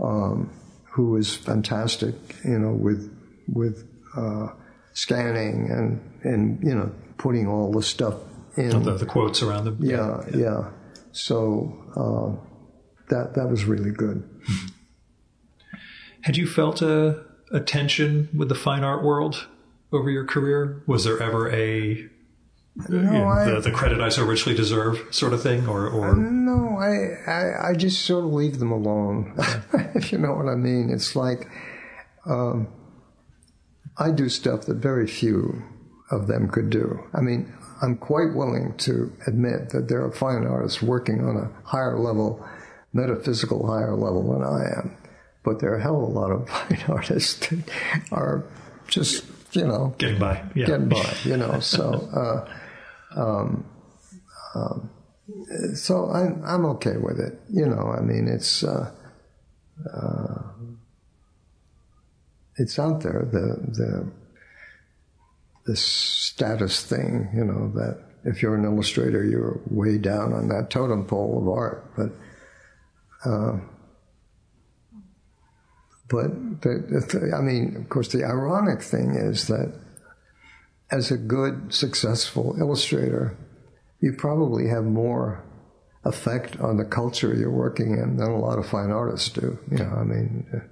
um, who is fantastic. You know, with with uh, scanning and and you know putting all the stuff in the, the quotes around them. Yeah, yeah. yeah. So uh, that that was really good. Had you felt a, a tension with the fine art world over your career? Was there ever a no, I, the, the, credit I so richly deserve sort of thing, or, or? no, I, I, I just sort of leave them alone. if you know what I mean, it's like um, I do stuff that very few of them could do. I mean, I'm quite willing to admit that there are fine artists working on a higher level, metaphysical higher level than I am, but there are a hell of a lot of fine artists that are just you know, getting by, yeah. getting by, you know. So, uh, um, um, so I'm I'm okay with it. You know, I mean, it's uh, uh, it's out there. The the this status thing, you know, that if you're an illustrator, you're way down on that totem pole of art, but. Uh, but the, the, I mean, of course, the ironic thing is that as a good, successful illustrator, you probably have more effect on the culture you're working in than a lot of fine artists do. You know, I mean,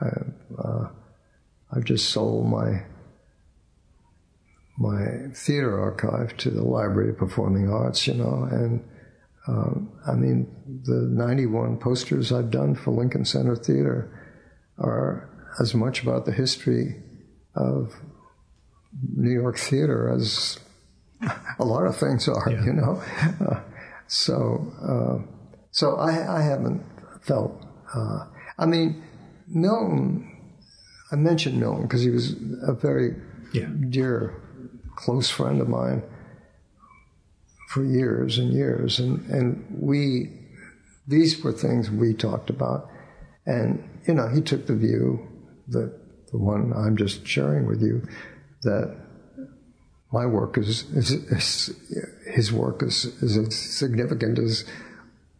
I, uh, I've just sold my my theater archive to the Library of Performing Arts, you know, and um, I mean, the 91 posters I've done for Lincoln Center Theater are as much about the history of New York theater as a lot of things are, yeah. you know. Uh, so, uh, so I, I, haven't felt. Uh, I mean, Milton. I mentioned Milton because he was a very yeah. dear, close friend of mine for years and years, and and we. These were things we talked about, and you know, he took the view that the one I'm just sharing with you, that my work is, is, is his work is, is as significant as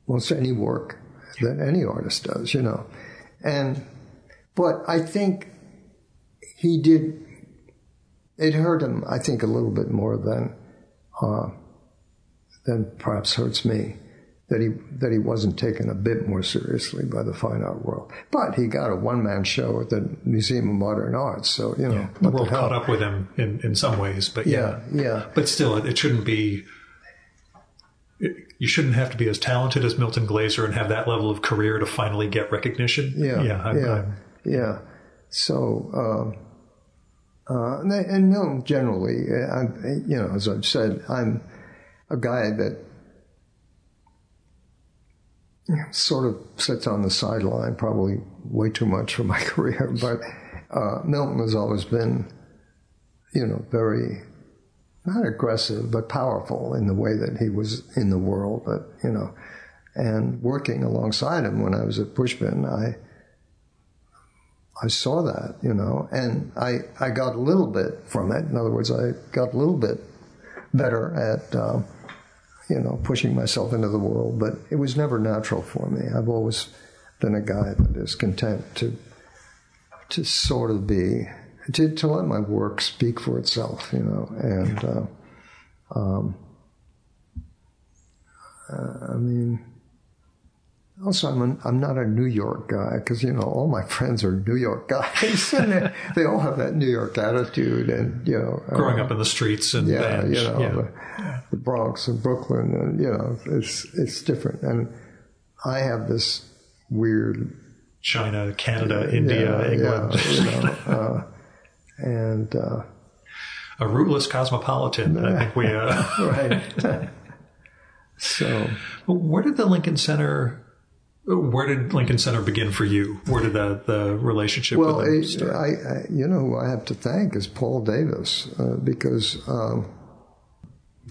almost any work that any artist does, you know. And, but I think he did, it hurt him, I think, a little bit more than, uh, than perhaps hurts me that he that he wasn't taken a bit more seriously by the fine art world. But he got a one man show at the Museum of Modern Art, so you know yeah, the world the caught up with him in, in some ways. But yeah, yeah, yeah. But still, it, it shouldn't be. It, you shouldn't have to be as talented as Milton Glaser and have that level of career to finally get recognition. Yeah, yeah, I'm, yeah, I'm, yeah. So. Um, uh, and Milton generally, uh, I, you know, as I've said, I'm a guy that sort of sits on the sideline, probably way too much for my career. But uh, Milton has always been, you know, very not aggressive but powerful in the way that he was in the world. But you know, and working alongside him when I was at Pushpin, I I saw that, you know, and I I got a little bit from it. In other words, I got a little bit better at. Um, you know, pushing myself into the world, but it was never natural for me. I've always been a guy that is content to to sort of be to, to let my work speak for itself, you know, and uh, um, uh, I mean, also, I'm, an, I'm not a New York guy because, you know, all my friends are New York guys and they, they all have that New York attitude and, you know. Growing uh, up in the streets and yeah, you know, yeah. The, the, Bronx and Brooklyn and, you know, it's, it's different. And I have this weird China, Canada, India, yeah, England. yeah, you know, uh, and uh, a rootless cosmopolitan. I think we. Uh, right. so, where did the Lincoln Center? Where did Lincoln Center begin for you? Where did the the relationship well, with them I, start? I, I, you know, who I have to thank is Paul Davis uh, because um,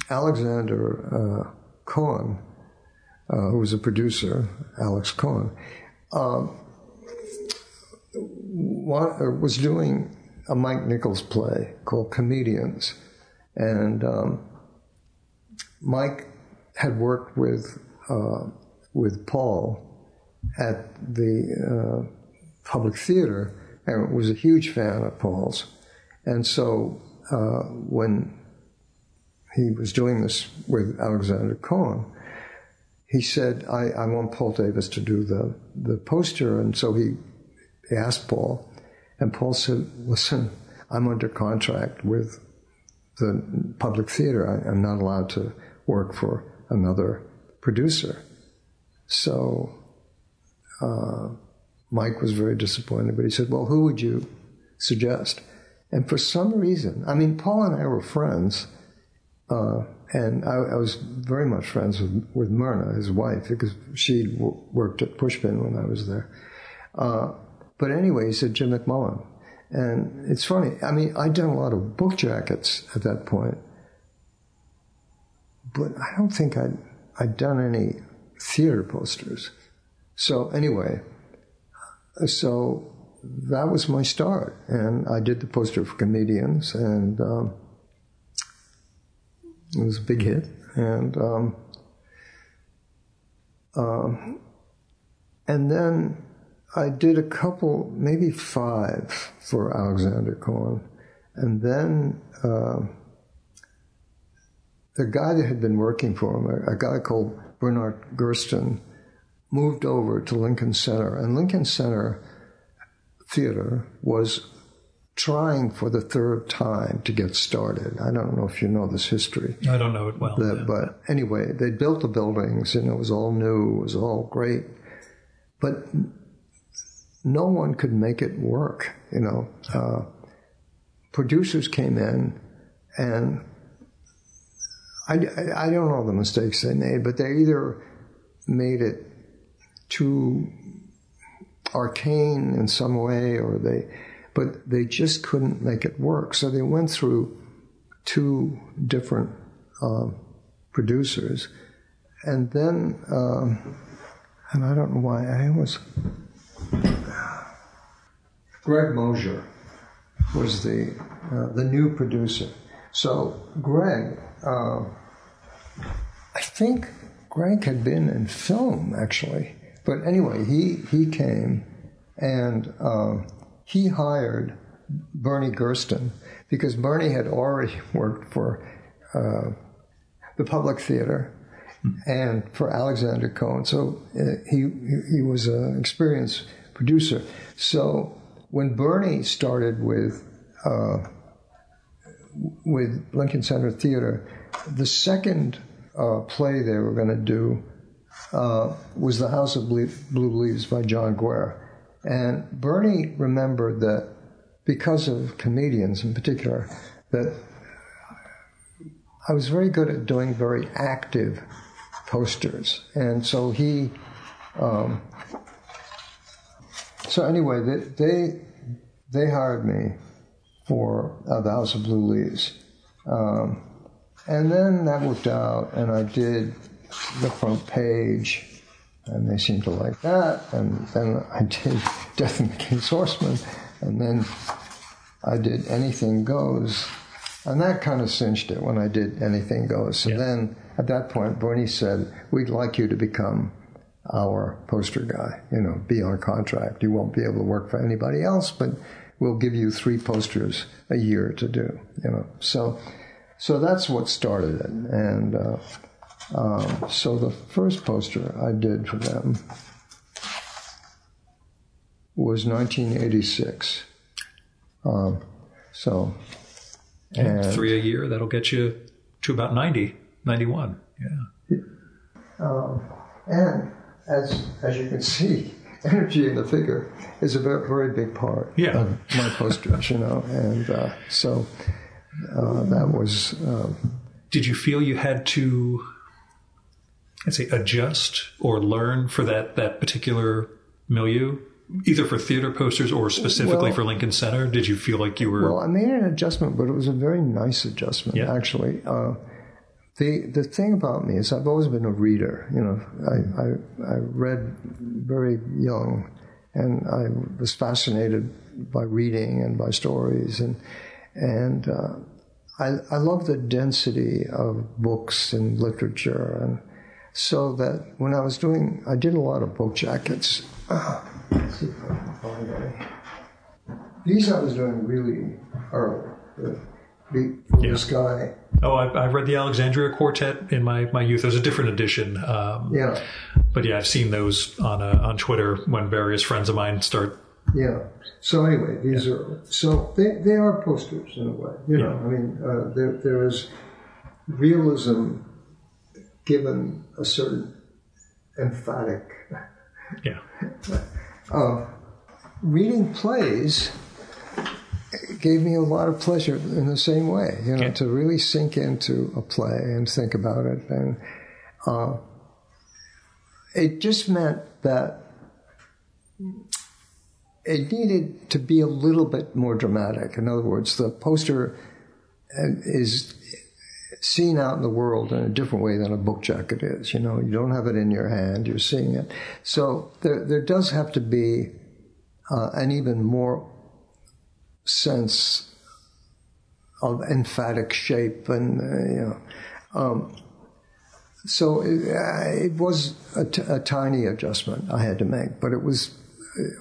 Alexander uh, Cohen, uh, who was a producer, Alex Cohen, um, uh, was doing a Mike Nichols play called Comedians, and um, Mike had worked with uh, with Paul at the uh, public theater and was a huge fan of Paul's. And so uh, when he was doing this with Alexander Cohen, he said, I, I want Paul Davis to do the, the poster. And so he asked Paul, and Paul said, Listen, I'm under contract with the public theater. I, I'm not allowed to work for another producer. So uh, Mike was very disappointed, but he said, Well, who would you suggest? And for some reason, I mean, Paul and I were friends, uh, and I, I, was very much friends with, with Myrna, his wife, because she w- worked at Pushpin when I was there. Uh, but anyway, he said Jim McMullan. And it's funny, I mean, I'd done a lot of book jackets at that point, but I don't think I'd, I'd done any theater posters. So anyway, so that was my start, and I did the poster for comedians, and um, it was a big hit. And um, um, and then I did a couple, maybe five, for Alexander Cohen, and then. Uh, the guy that had been working for him, a, a guy called Bernard Gersten, moved over to Lincoln Center, and Lincoln Center Theater was trying for the third time to get started. I don't know if you know this history. I don't know it well. Yeah. But anyway, they built the buildings and it was all new, it was all great. But no one could make it work, you know. Uh, producers came in and I, I don't know the mistakes they made, but they either made it too arcane in some way or they, but they just couldn't make it work. So they went through two different uh, producers. And then, um, and I don't know why, I was, Greg Mosher was the, uh, the new producer. So Greg, uh, I think Greg had been in film actually, but anyway, he he came and uh, he hired Bernie Gersten because Bernie had already worked for uh, the Public Theater and for Alexander Cohen, so uh, he he was an experienced producer. So when Bernie started with uh, with Lincoln Center Theater, the second uh, play they were going to do uh, was The House of Blue Leaves by John Guare. And Bernie remembered that because of comedians in particular, that I was very good at doing very active posters. And so he, um, so anyway, they, they, they hired me for uh, the House of Blue Leaves. Um, and then that worked out, and I did the front page, and they seemed to like that. And then I did Death of the King's Horseman, and then I did Anything Goes. And that kind of cinched it when I did Anything Goes. So Yeah. then at that point, Bernie said, We'd like you to become our poster guy, you know, be on contract. You won't be able to work for anybody else, but we'll give you three posters a year to do, you know. So, so that's what started it. And uh, um, so the first poster I did for them was 1986. Um, so, And and three a year, that'll get you to about 90, 91. Yeah. Um, and as as you can see, energy in the figure is a very, very big part Yeah. of my posters, you know, and uh, so uh, that was. Um, Did you feel you had to, I'd say, adjust or learn for that that particular milieu, either for theater posters or specifically Well- for Lincoln Center? Did you feel like you were? Well, I made an adjustment, but it was a very nice adjustment, Yeah. actually. Uh, the the thing about me is I've always been a reader. You know, I, I, I read very young, and I was fascinated by reading and by stories, and and uh, I I love the density of books and literature, and so that when I was doing, I did a lot of book jackets. Let's see if I can find any. These I was doing really early. The, Yeah. this guy. oh, I, I read the Alexandria Quartet in my, my youth. Was a different edition. Um, Yeah, But yeah, I've seen those on uh, on Twitter when various friends of mine start. yeah. So anyway, these are so they, they are posters in a way. You know, I mean, uh, there there is realism given a certain emphatic. Yeah, Reading plays gave me a lot of pleasure in the same way. You know, Yeah. to really sink into a play and think about it, and uh, it just meant that it needed to be a little bit more dramatic. In other words, the poster uh, is seen out in the world in a different way than a book jacket is. You know, you don't have it in your hand; you're seeing it. So there, there does have to be uh, an even more sense of emphatic shape, and uh, you know. Um, so it, uh, it was a, t- a tiny adjustment I had to make, but it was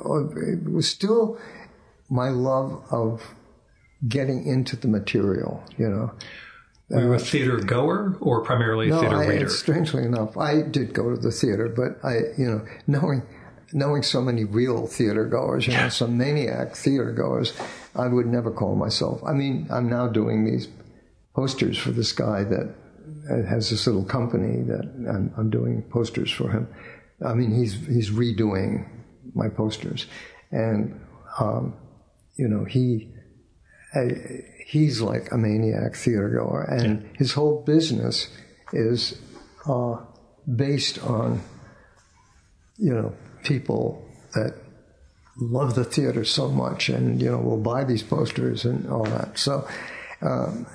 uh, it was still my love of getting into the material. You know, were you a theater goer or primarily a no, theater I, reader? strangely enough, I did go to the theater, but I, you know, knowing knowing so many real theater goers, you know, some maniac theater goers, I would never call myself. I mean, I'm now doing these posters for this guy that uh, has this little company that I'm, I'm doing posters for him. I mean, he's he's redoing my posters, and um, you know, he I, he's like a maniac theater goer, and his whole business is uh, based on you know people that love the theater so much, and you know will buy these posters and all that. So, um,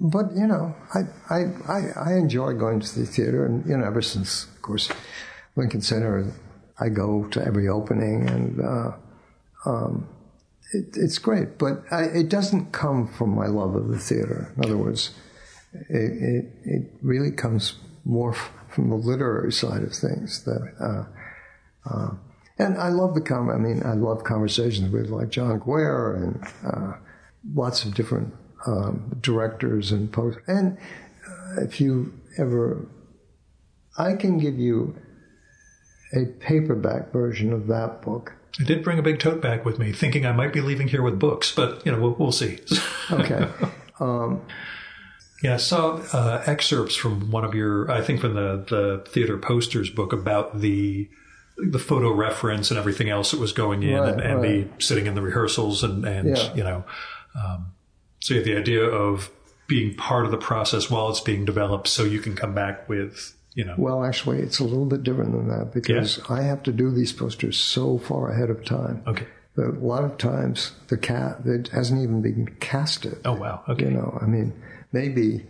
but you know, I, I I I enjoy going to the theater, and you know, ever since, of course, Lincoln Center, I go to every opening, and uh, um, it, it's great. But I, it doesn't come from my love of the theater. In other words, it it, it really comes more from the literary side of things. That uh, uh, and I love the com. I mean, I love conversations with like John Guare and uh, lots of different um, directors and post. And uh, if you ever, I can give you a paperback version of that book. I did bring a big tote bag with me, thinking I might be leaving here with books, but you know we'll, we'll see. Okay. um, Yeah, I saw uh, excerpts from one of your, I think from the, the theater posters book about the the photo reference and everything else that was going in, Right, and, and right. the sitting in the rehearsals, and and Yeah. you know, um, so you have the idea of being part of the process while it's being developed, so you can come back with you know, well, actually, it's a little bit different than that because I have to do these posters so far ahead of time. okay, that a lot of times the cat it hasn't even been casted. oh wow, okay, You know, I mean, maybe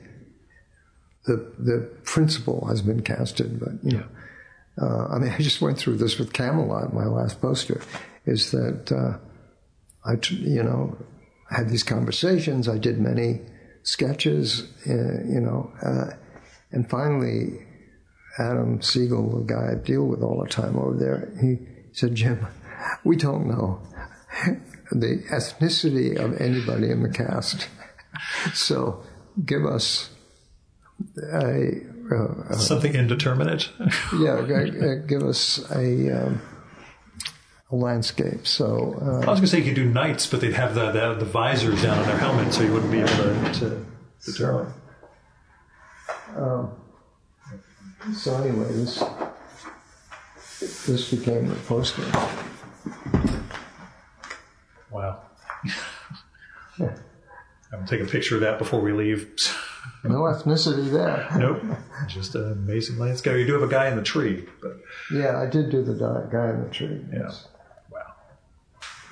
the the principle has been casted, but you know, uh, I mean, I just went through this with Camelot. My last poster is that uh, I, you know, had these conversations. I did many sketches, uh, you know, uh, and finally, Adam Siegel, the guy I deal with all the time over there, he said, "Jim, we don't know." the ethnicity of anybody in the cast. So give us a, uh, something indeterminate. yeah, g- give us a, um, landscape. So I uh, was gonna say you could do knights, but they'd have the the, the visors down on their helmet, so you wouldn't be able to, to determine. Um, so anyway, this this became the poster. Wow. I'm gonna take a picture of that before we leave. No ethnicity there. nope, just an amazing landscape. You do have a guy in the tree, but Yeah, I did do the guy in the tree. yeah, yes. wow.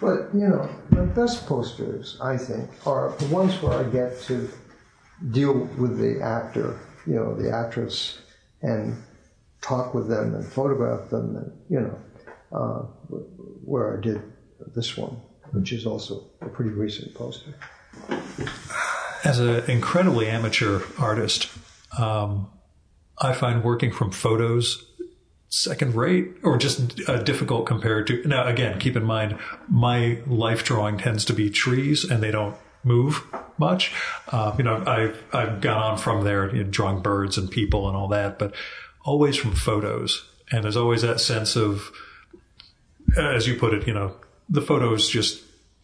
But you know, the best posters, I think, are the ones where I get to deal with the actor, you know, the actress, and talk with them and photograph them, and you know, uh, where I did this one, which is also a pretty recent poster. As an incredibly amateur artist, um, I find working from photos second rate or just uh, difficult compared to. Now, again, keep in mind, my life drawing tends to be trees and they don't move much. Uh, you know, I've, I've gone on from there, you know, drawing birds and people and all that, but always from photos. And there's always that sense of, as you put it, you know, the photos just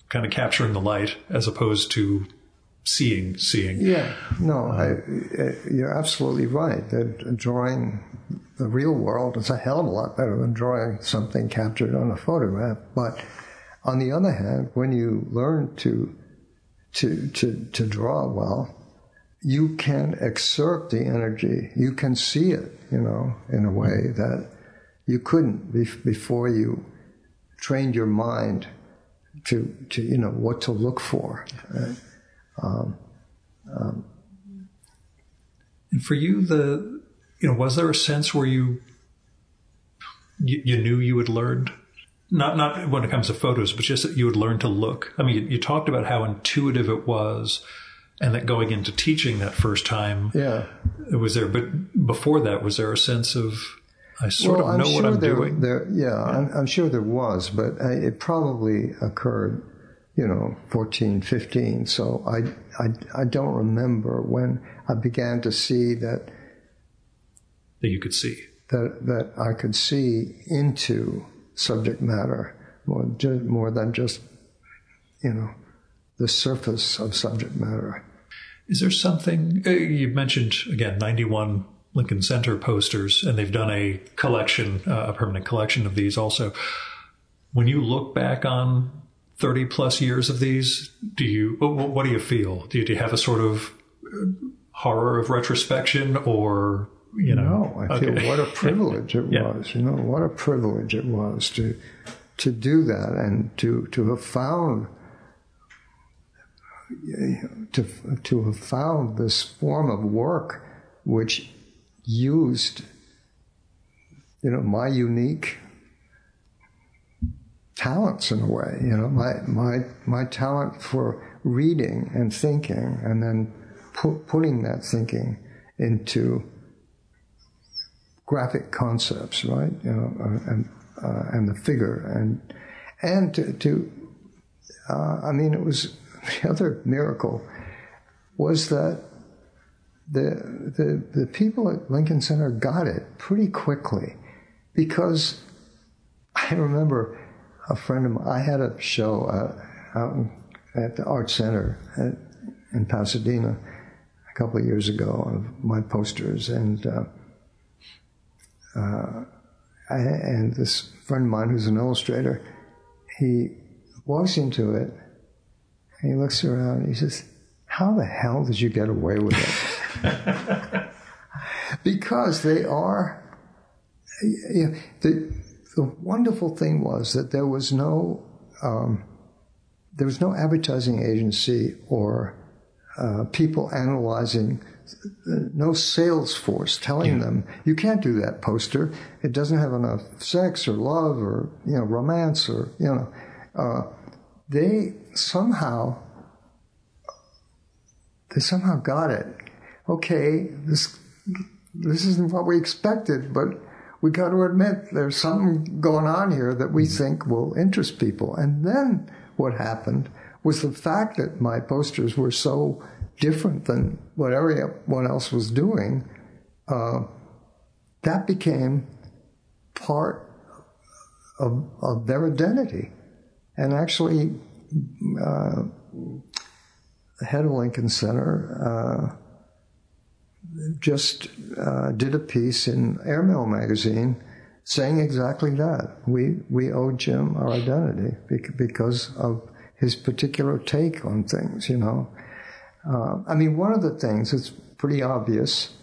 kind of capturing the light as opposed to seeing, seeing. Yeah, no, I, uh, you're absolutely right. That drawing the real world is a hell of a lot better than drawing something captured on a photograph. But on the other hand, when you learn to to to to draw well, you can exert the energy. You can see it, you know, in a way that you couldn't bef- before you trained your mind to to you know what to look for. right? Um, um, and for you, the you know, was there a sense where you you, you knew you had learned? Not not when it comes to photos, but just that you would learn to look. I mean, you, you talked about how intuitive it was, and that going into teaching that first time, Yeah. it was there. But before that, was there a sense of I sort well, of know I'm what sure I'm there, doing? There, yeah, I'm, I'm sure there was, but I, it probably occurred, you know, 14, 15. So I, I, I don't remember when I began to see that that you could see. that that I could see into subject matter more more than just, you know, the surface of subject matter. Is there something uh, you mentioned again? Ninety-one Lincoln Center posters, and they've done a collection, uh, a permanent collection of these. Also, when you look back on thirty plus years of these, do you what, what do you feel? Do you, do you have a sort of uh, horror of retrospection, or you know? No, I feel what a privilege it Yeah. was. You know, what a privilege it was to to do that and to to have found to to have found this form of work which used you know my unique talents in a way you know my my my talent for reading and thinking and then pu- putting that thinking into graphic concepts, right? You know, uh, and uh, and the figure and and to, to uh, I mean, it was the other miracle was that the the the people at Lincoln Center got it pretty quickly because I remember a friend of mine. I had a show uh, out at the Art Center at, in Pasadena a couple of years ago of my posters and. Uh, I, and this friend of mine who's an illustrator, he walks into it and he looks around and he says, How the hell did you get away with it? because they are, you know, the, the wonderful thing was that there was no, um, there was no advertising agency or uh, people analyzing no sales force telling them you can't do that poster. It doesn't have enough sex or love or you know romance or you know. Uh, they somehow they somehow got it. Okay, this this isn't what we expected, but we got to admit there's something going on here that we think will interest people. And then what happened was the fact that my posters were so different than what everyone else was doing, uh, that became part of, of their identity. And actually, uh, the head of Lincoln Center uh, just uh, did a piece in Airmail magazine saying exactly that. We we owe Jim our identity because of his particular take on things. You know, uh, I mean, one of the things that's pretty obvious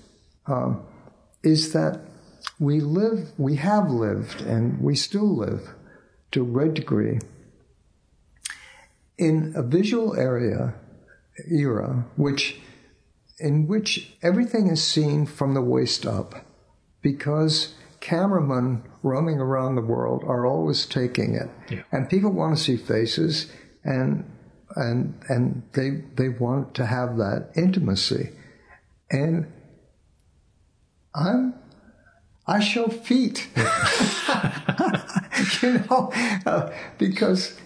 um, is that we live, we have lived, and we still live to a great degree in a visual area era, which in which everything is seen from the waist up, because cameramen roaming around the world are always taking it, Yeah. and people want to see faces, and and and they they want to have that intimacy, and I'm I show feet, you know, uh, because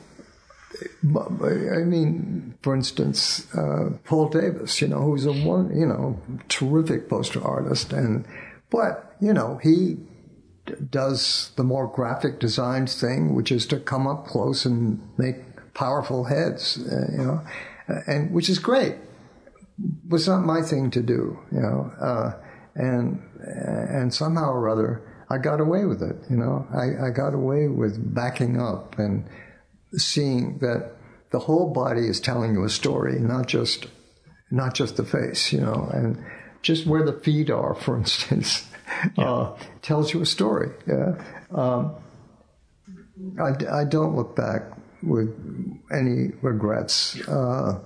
I mean, for instance, uh, Paul Davis, you know, who's a one, you know, terrific poster artist, and but you know he d- does the more graphic design thing, which is to come up close and make powerful heads, uh, you know, and which is great. But it's not my thing to do, you know, uh, and and somehow or other I got away with it, you know. I, I got away with backing up and seeing that the whole body is telling you a story, not just not just the face, you know, and just where the feet are, for instance, uh, tells you a story. Yeah, um, I, I don't look back with any regrets uh,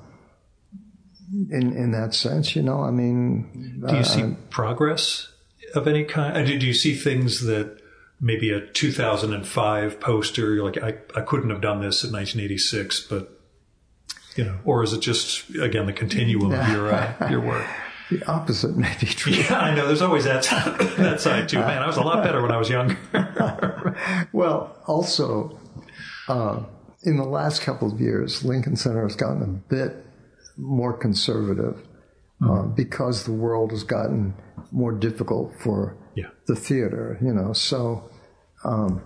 in in that sense. You know, I mean, Do you uh, see progress of any kind? Uh, Do do you see things that maybe a 2005 poster, you're like, I, I couldn't have done this in 1986, but, you know, or is it just, again, the continuum of your, uh, your work? the opposite may be true. Yeah, I know. There's always that, that side too. Man, I was a lot better when I was younger. Well, also, uh, in the last couple of years, Lincoln Center has gotten a bit more conservative uh, because the world has gotten more difficult for Yeah. the theater, you know. So um,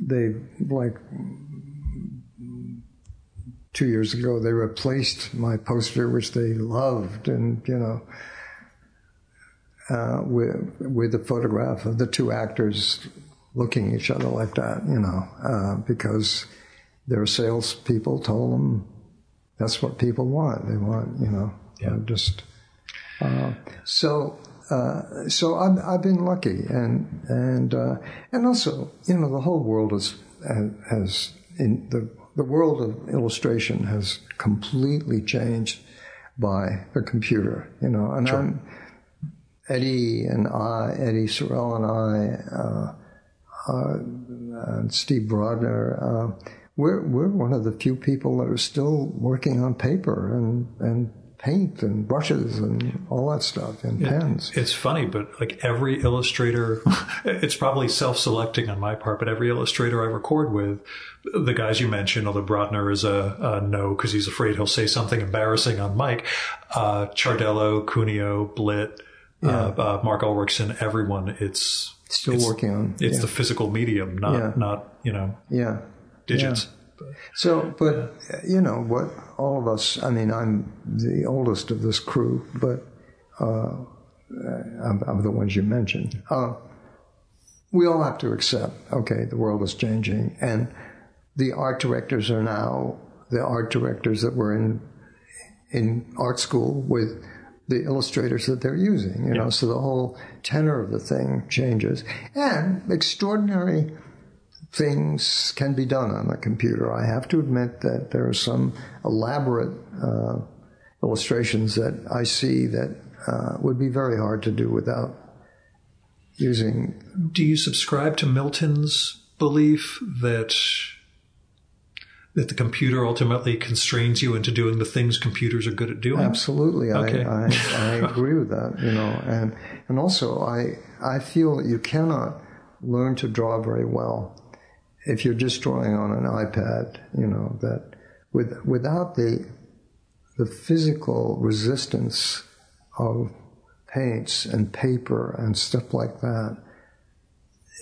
they, like, two years ago, they replaced my poster, which they loved, and, you know, uh, with with a photograph of the two actors looking at each other like that, you know, uh, because their salespeople told them that's what people want. They want, you know, Yeah. just uh, so. Uh, so I've, I've been lucky, and and uh, and also, you know, the whole world has has in the the world of illustration has completely changed by the computer. You know, and I'm Eddie and I, Eddie Sorel and I, uh, uh, and Steve Brodner, uh, we're we're one of the few people that are still working on paper and and paint and brushes and all that stuff and pens. It's funny, but like every illustrator, it's probably self-selecting on my part, but every illustrator I record with, the guys you mentioned, although Brodner is a, a no because he's afraid he'll say something embarrassing on mic, uh, Ciardiello, Cuneo, Blitt, uh, uh, Mark Ulriksen, everyone, it's Still it's, working on. It's yeah. the physical medium, not Yeah. not you know yeah. Digits. So, but you know what? All of us. I mean, I'm the oldest of this crew, but uh, I'm, I'm the ones you mentioned. Uh, we all have to accept. Okay, the world is changing, and the art directors are now the art directors that were in in art school with the illustrators that they're using. You know, so the whole tenor of the thing changes, and extraordinary things can be done on a computer. I have to admit that there are some elaborate uh, illustrations that I see that uh, would be very hard to do without using. Do you subscribe to Milton's belief that that the computer ultimately constrains you into doing the things computers are good at doing? Absolutely, Okay. I, I, I agree with that. You know, and and also I I feel that you cannot learn to draw very well if you're just drawing on an iPad. You know that with without the the physical resistance of paints and paper and stuff like that,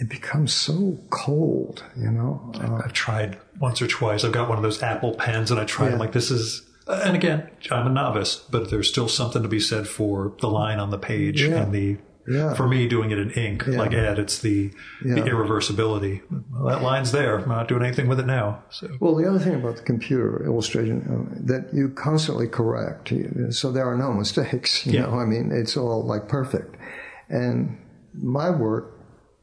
it becomes so cold. You know. Uh, I've tried once or twice. I've got one of those Apple pens, and I tried. I'm like, this is. And again, I'm a novice, but there's still something to be said for the line on the page Yeah. and the Yeah. For me, doing it in ink, Yeah. like Ed, it's the, the irreversibility. Well, that line's there. I'm not doing anything with it now. So Well, the other thing about the computer illustration uh, that you constantly correct, You- so there are no mistakes. You Yeah. know, I mean, it's all like perfect. And my work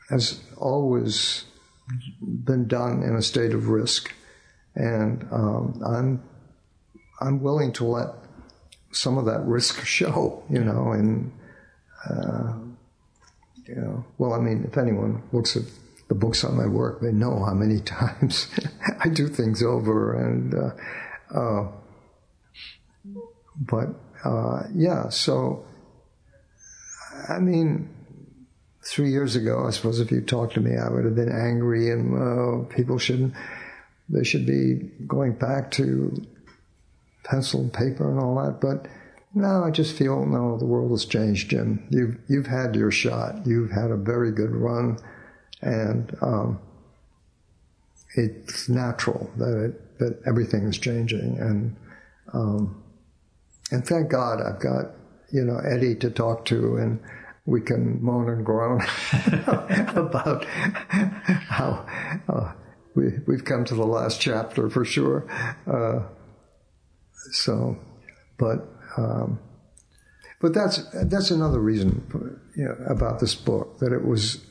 has always been done in a state of risk, and um, I'm I'm willing to let some of that risk show. You know, and uh, you know, well, I mean, if anyone looks at the books on my work, they know how many times I do things over, and uh, uh, but uh, yeah, so I mean, three years ago, I suppose if you talked to me, I would have been angry, and uh, people shouldn't. They should be going back to pencil and paper and all that, but. No, I just feel no. The world has changed, Jim. You've you've had your shot. You've had a very good run, and um, it's natural that it, that everything is changing. And um, and thank God I've got you know Eddie to talk to, and we can moan and groan about how uh, we we've come to the last chapter for sure. Uh, so, but. Um, but that's that's another reason for, you know, about this book that it was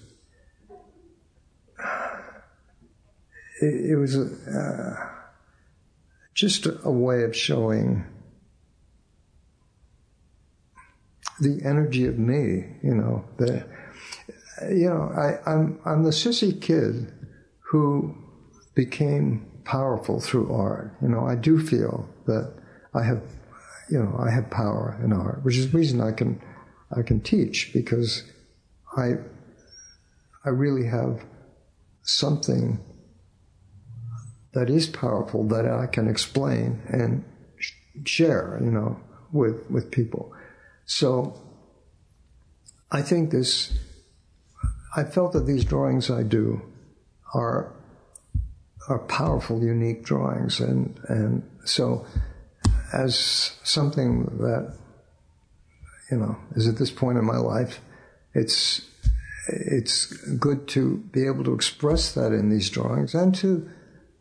it, it was uh, just a, way of showing the energy of me. You know the you know I, I'm I'm the sissy kid who became powerful through art. You know I do feel that I have you know, I have power in art, which is the reason I can, I can teach because I, I really have something that is powerful that I can explain and share, you know, with with people. So I think this, I felt that these drawings I do are are powerful, unique drawings, and and so as something that you know is at this point in my life it's it's good to be able to express that in these drawings and to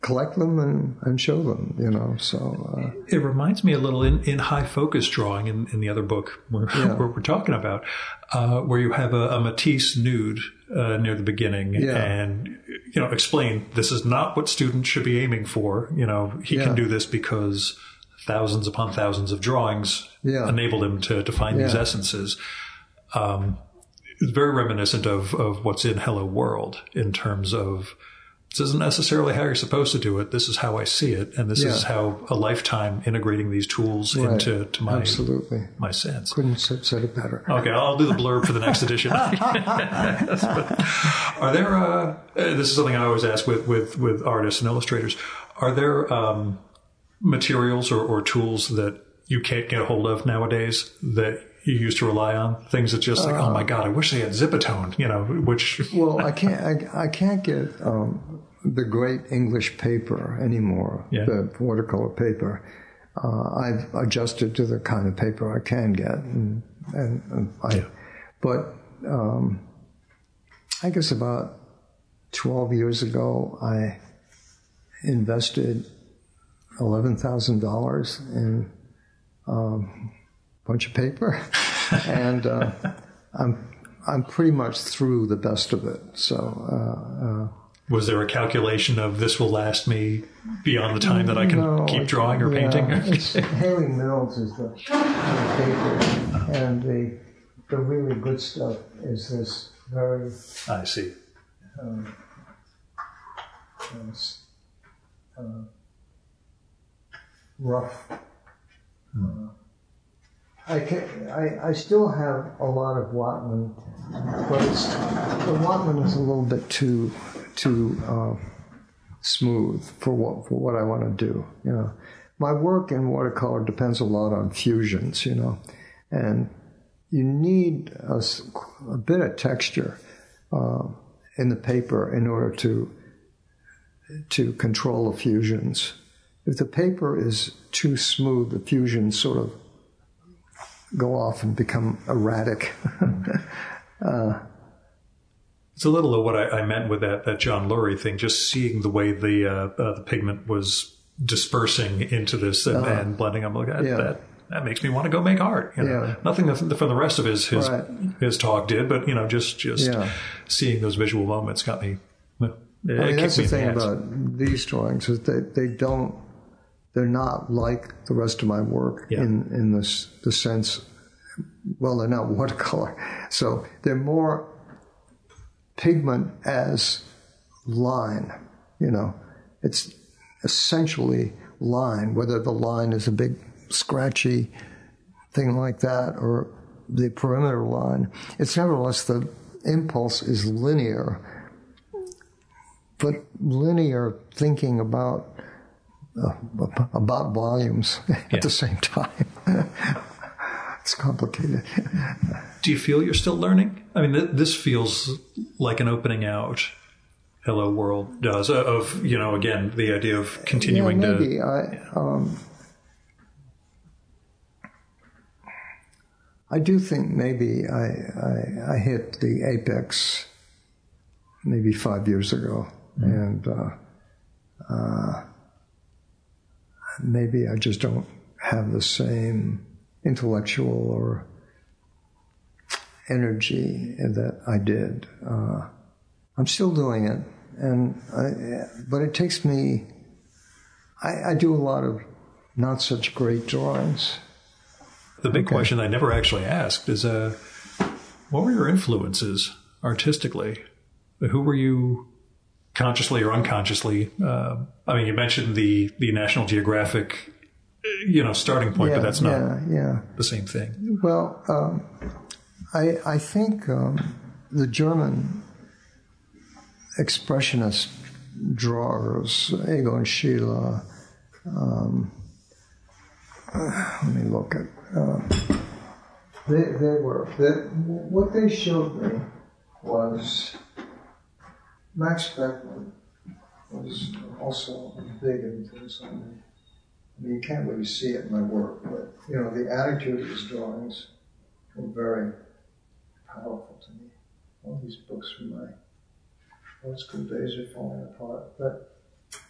collect them and, and show them you know so uh, it reminds me a little in, in high focus drawing in, in the other book we're, Yeah. we're talking about, uh, where you have a, a Matisse nude uh, near the beginning Yeah. and you know explain this is not what students should be aiming for. You know he Yeah. can do this because thousands upon thousands of drawings Yeah. enabled him to to find these essences. Um, it's very reminiscent of of what's in Hello World in terms of. This isn't necessarily how you're supposed to do it. This is how I see it, and this Yeah. is how a lifetime integrating these tools Right. into to my absolutely my sense. couldn't have said it better Okay, I'll do the blurb for the next edition. Are there? Uh, this is something I always ask with with with artists and illustrators. Are there um, materials or, or tools that you can't get a hold of nowadays that you used to rely on? Things that just like, oh my god, I wish they had Zipatone. You know, which well i can't i, I can't get um, the great english paper anymore Yeah. the watercolor paper uh, i've adjusted to the kind of paper i can get and, and, and I, Yeah. but um, i guess about 12 years ago i invested $11000 in um, a bunch of paper and uh, i'm I'm pretty much through the best of it. So, uh, uh, was there a calculation of this will last me beyond the time that I can no, keep drawing or yeah, painting? Hayle Mills is the, the paper, and the the really good stuff is this very I see. um, uh, rough. Uh, I, can, I I still have a lot of Whatman, but the Whatman is a little bit too too uh, smooth for what for what I want to do. You know, my work in watercolor depends a lot on fusions. You know, and you need a bit of texture uh, in the paper in order to to control the fusions. If the paper is too smooth, the fusions sort of go off and become erratic. Uh, it's a little of what I, I, meant with that that John Lurie thing. Just seeing the way the uh, uh, the pigment was dispersing into this and, uh, and blending. I'm like, that, yeah. that, that makes me want to go make art. You know? yeah. Nothing from the rest of his his, right. his talk did, but you know, just just yeah. seeing those visual moments got me. Well, I mean, that's the thing about these drawings is that they don't. They're not like the rest of my work yeah. in in this the sense. Well, they're not watercolor, so they're more pigment as line. You know, it's essentially line, whether the line is a big scratchy thing like that or the perimeter line. It's nevertheless the impulse is linear, but linear thinking about about volumes yeah. at the same time. it's complicated. Do you feel you're still learning? I mean, th- this feels like an opening out Hello World does of you know again the idea of continuing yeah, maybe. to. I, um, I do think maybe I, I, I hit the apex maybe five years ago, mm-hmm. and uh, uh, maybe I just don't have the same intellectual or energy that I did. Uh, I'm still doing it and I, but it takes me. I, I, do a lot of not such great drawings. The big okay. question I never actually asked is, uh, what were your influences artistically? Who were you consciously or unconsciously? Uh, I mean, you mentioned the the National Geographic, you know, starting point, yeah, but that's not yeah, yeah. the same thing. Well, um, I I think um, the German expressionist drawers, Egon Schiele. Um, let me look at. Uh, they, they were. They, what they showed me was Max Beckmann was also big influence on me. I mean, you can't really see it in my work, but you know, the attitude of his drawings were very powerful to me. All these books from my old school days are falling apart. But,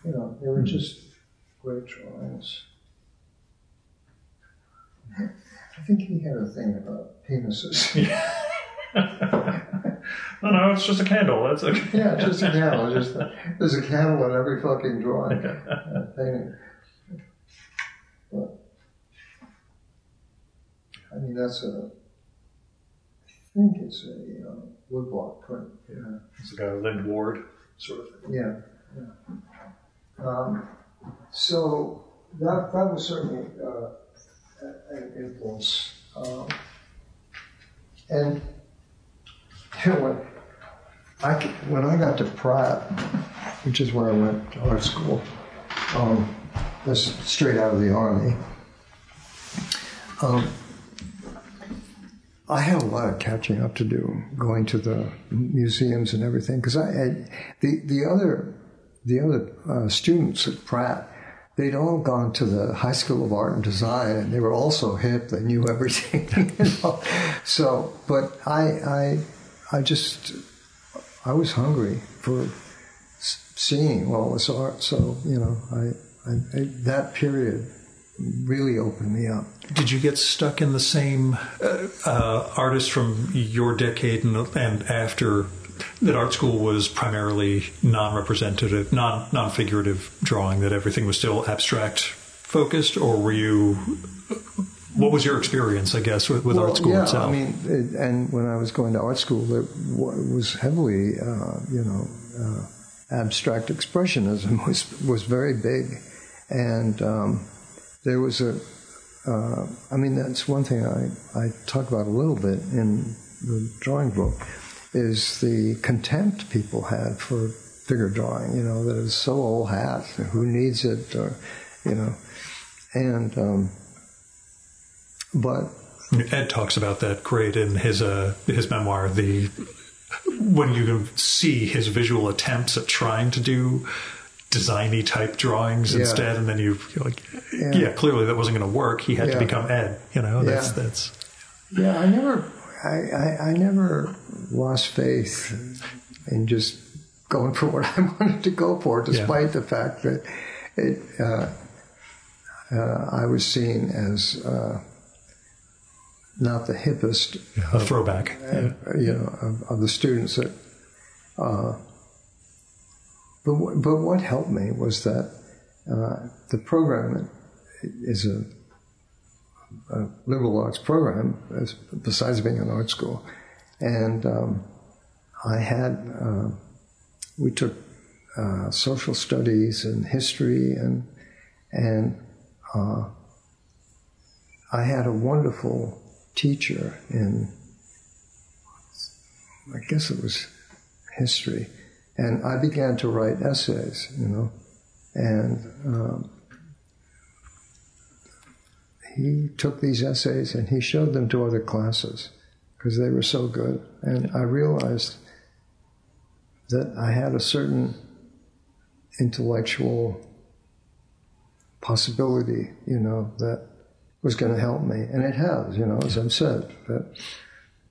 you know, they were hmm. just great drawings. I think he had a thing about penises. no, no, it's just a candle. That's okay. yeah, just a candle. Just a, there's a candle in every fucking drawing, uh, painting. But I mean, that's a. I think it's a. Um, woodblock print. Yeah, it's like a Lynd Ward sort of thing. Yeah. yeah. Um, so that that was certainly uh, an influence. Um, and when I when I got to Pratt, which is where I went to art school, um, that's straight out of the army. Um, I had a lot of catching up to do, going to the museums and everything. Because I, the the other the other uh, students at Pratt, they'd all gone to the High School of Art and Design, and they were also hip. They knew everything, you know. So, but I I I just I was hungry for seeing all this art. So you know, I, I, I that period really opened me up. Did you get stuck in the same uh, uh, artists from your decade and, and, after that art school was primarily non-representative, non non-figurative drawing, that everything was still abstract focused, or were you? What was your experience, I guess, with, with well, art school yeah, itself? I mean, it, and when I was going to art school, it was heavily, uh, you know, uh, abstract expressionism was was very big, and um, there was a, uh, I mean, that's one thing I, I talk about a little bit in the drawing book, is the contempt people had for figure drawing, you know, that is so old hat, who needs it, or, you know, and, um, but. Ed talks about that great in his, uh, his memoir, the, when you see his visual attempts at trying to do designy type drawings yeah. instead, and then you are like, yeah. yeah. clearly that wasn't going to work. He had yeah. to become Ed. You know, that's that's. Yeah, I never I, I, I never lost faith in just going for what I wanted to go for, despite yeah. the fact that it, uh, uh, I was seen as uh, not the hippest. Yeah, a throwback. Uh, you know, of, of, the students that. Uh, but, but what helped me was that uh, the program is a, a, liberal arts program, as, besides being an art school. And um, I had, uh, we took uh, social studies and history, and, and uh, I had a wonderful teacher in, I guess it was history, and I began to write essays, you know, and um, he took these essays and he showed them to other classes because they were so good, and I realized that I had a certain intellectual possibility, you know, that was going to help me. And it has, you know, as I've said, that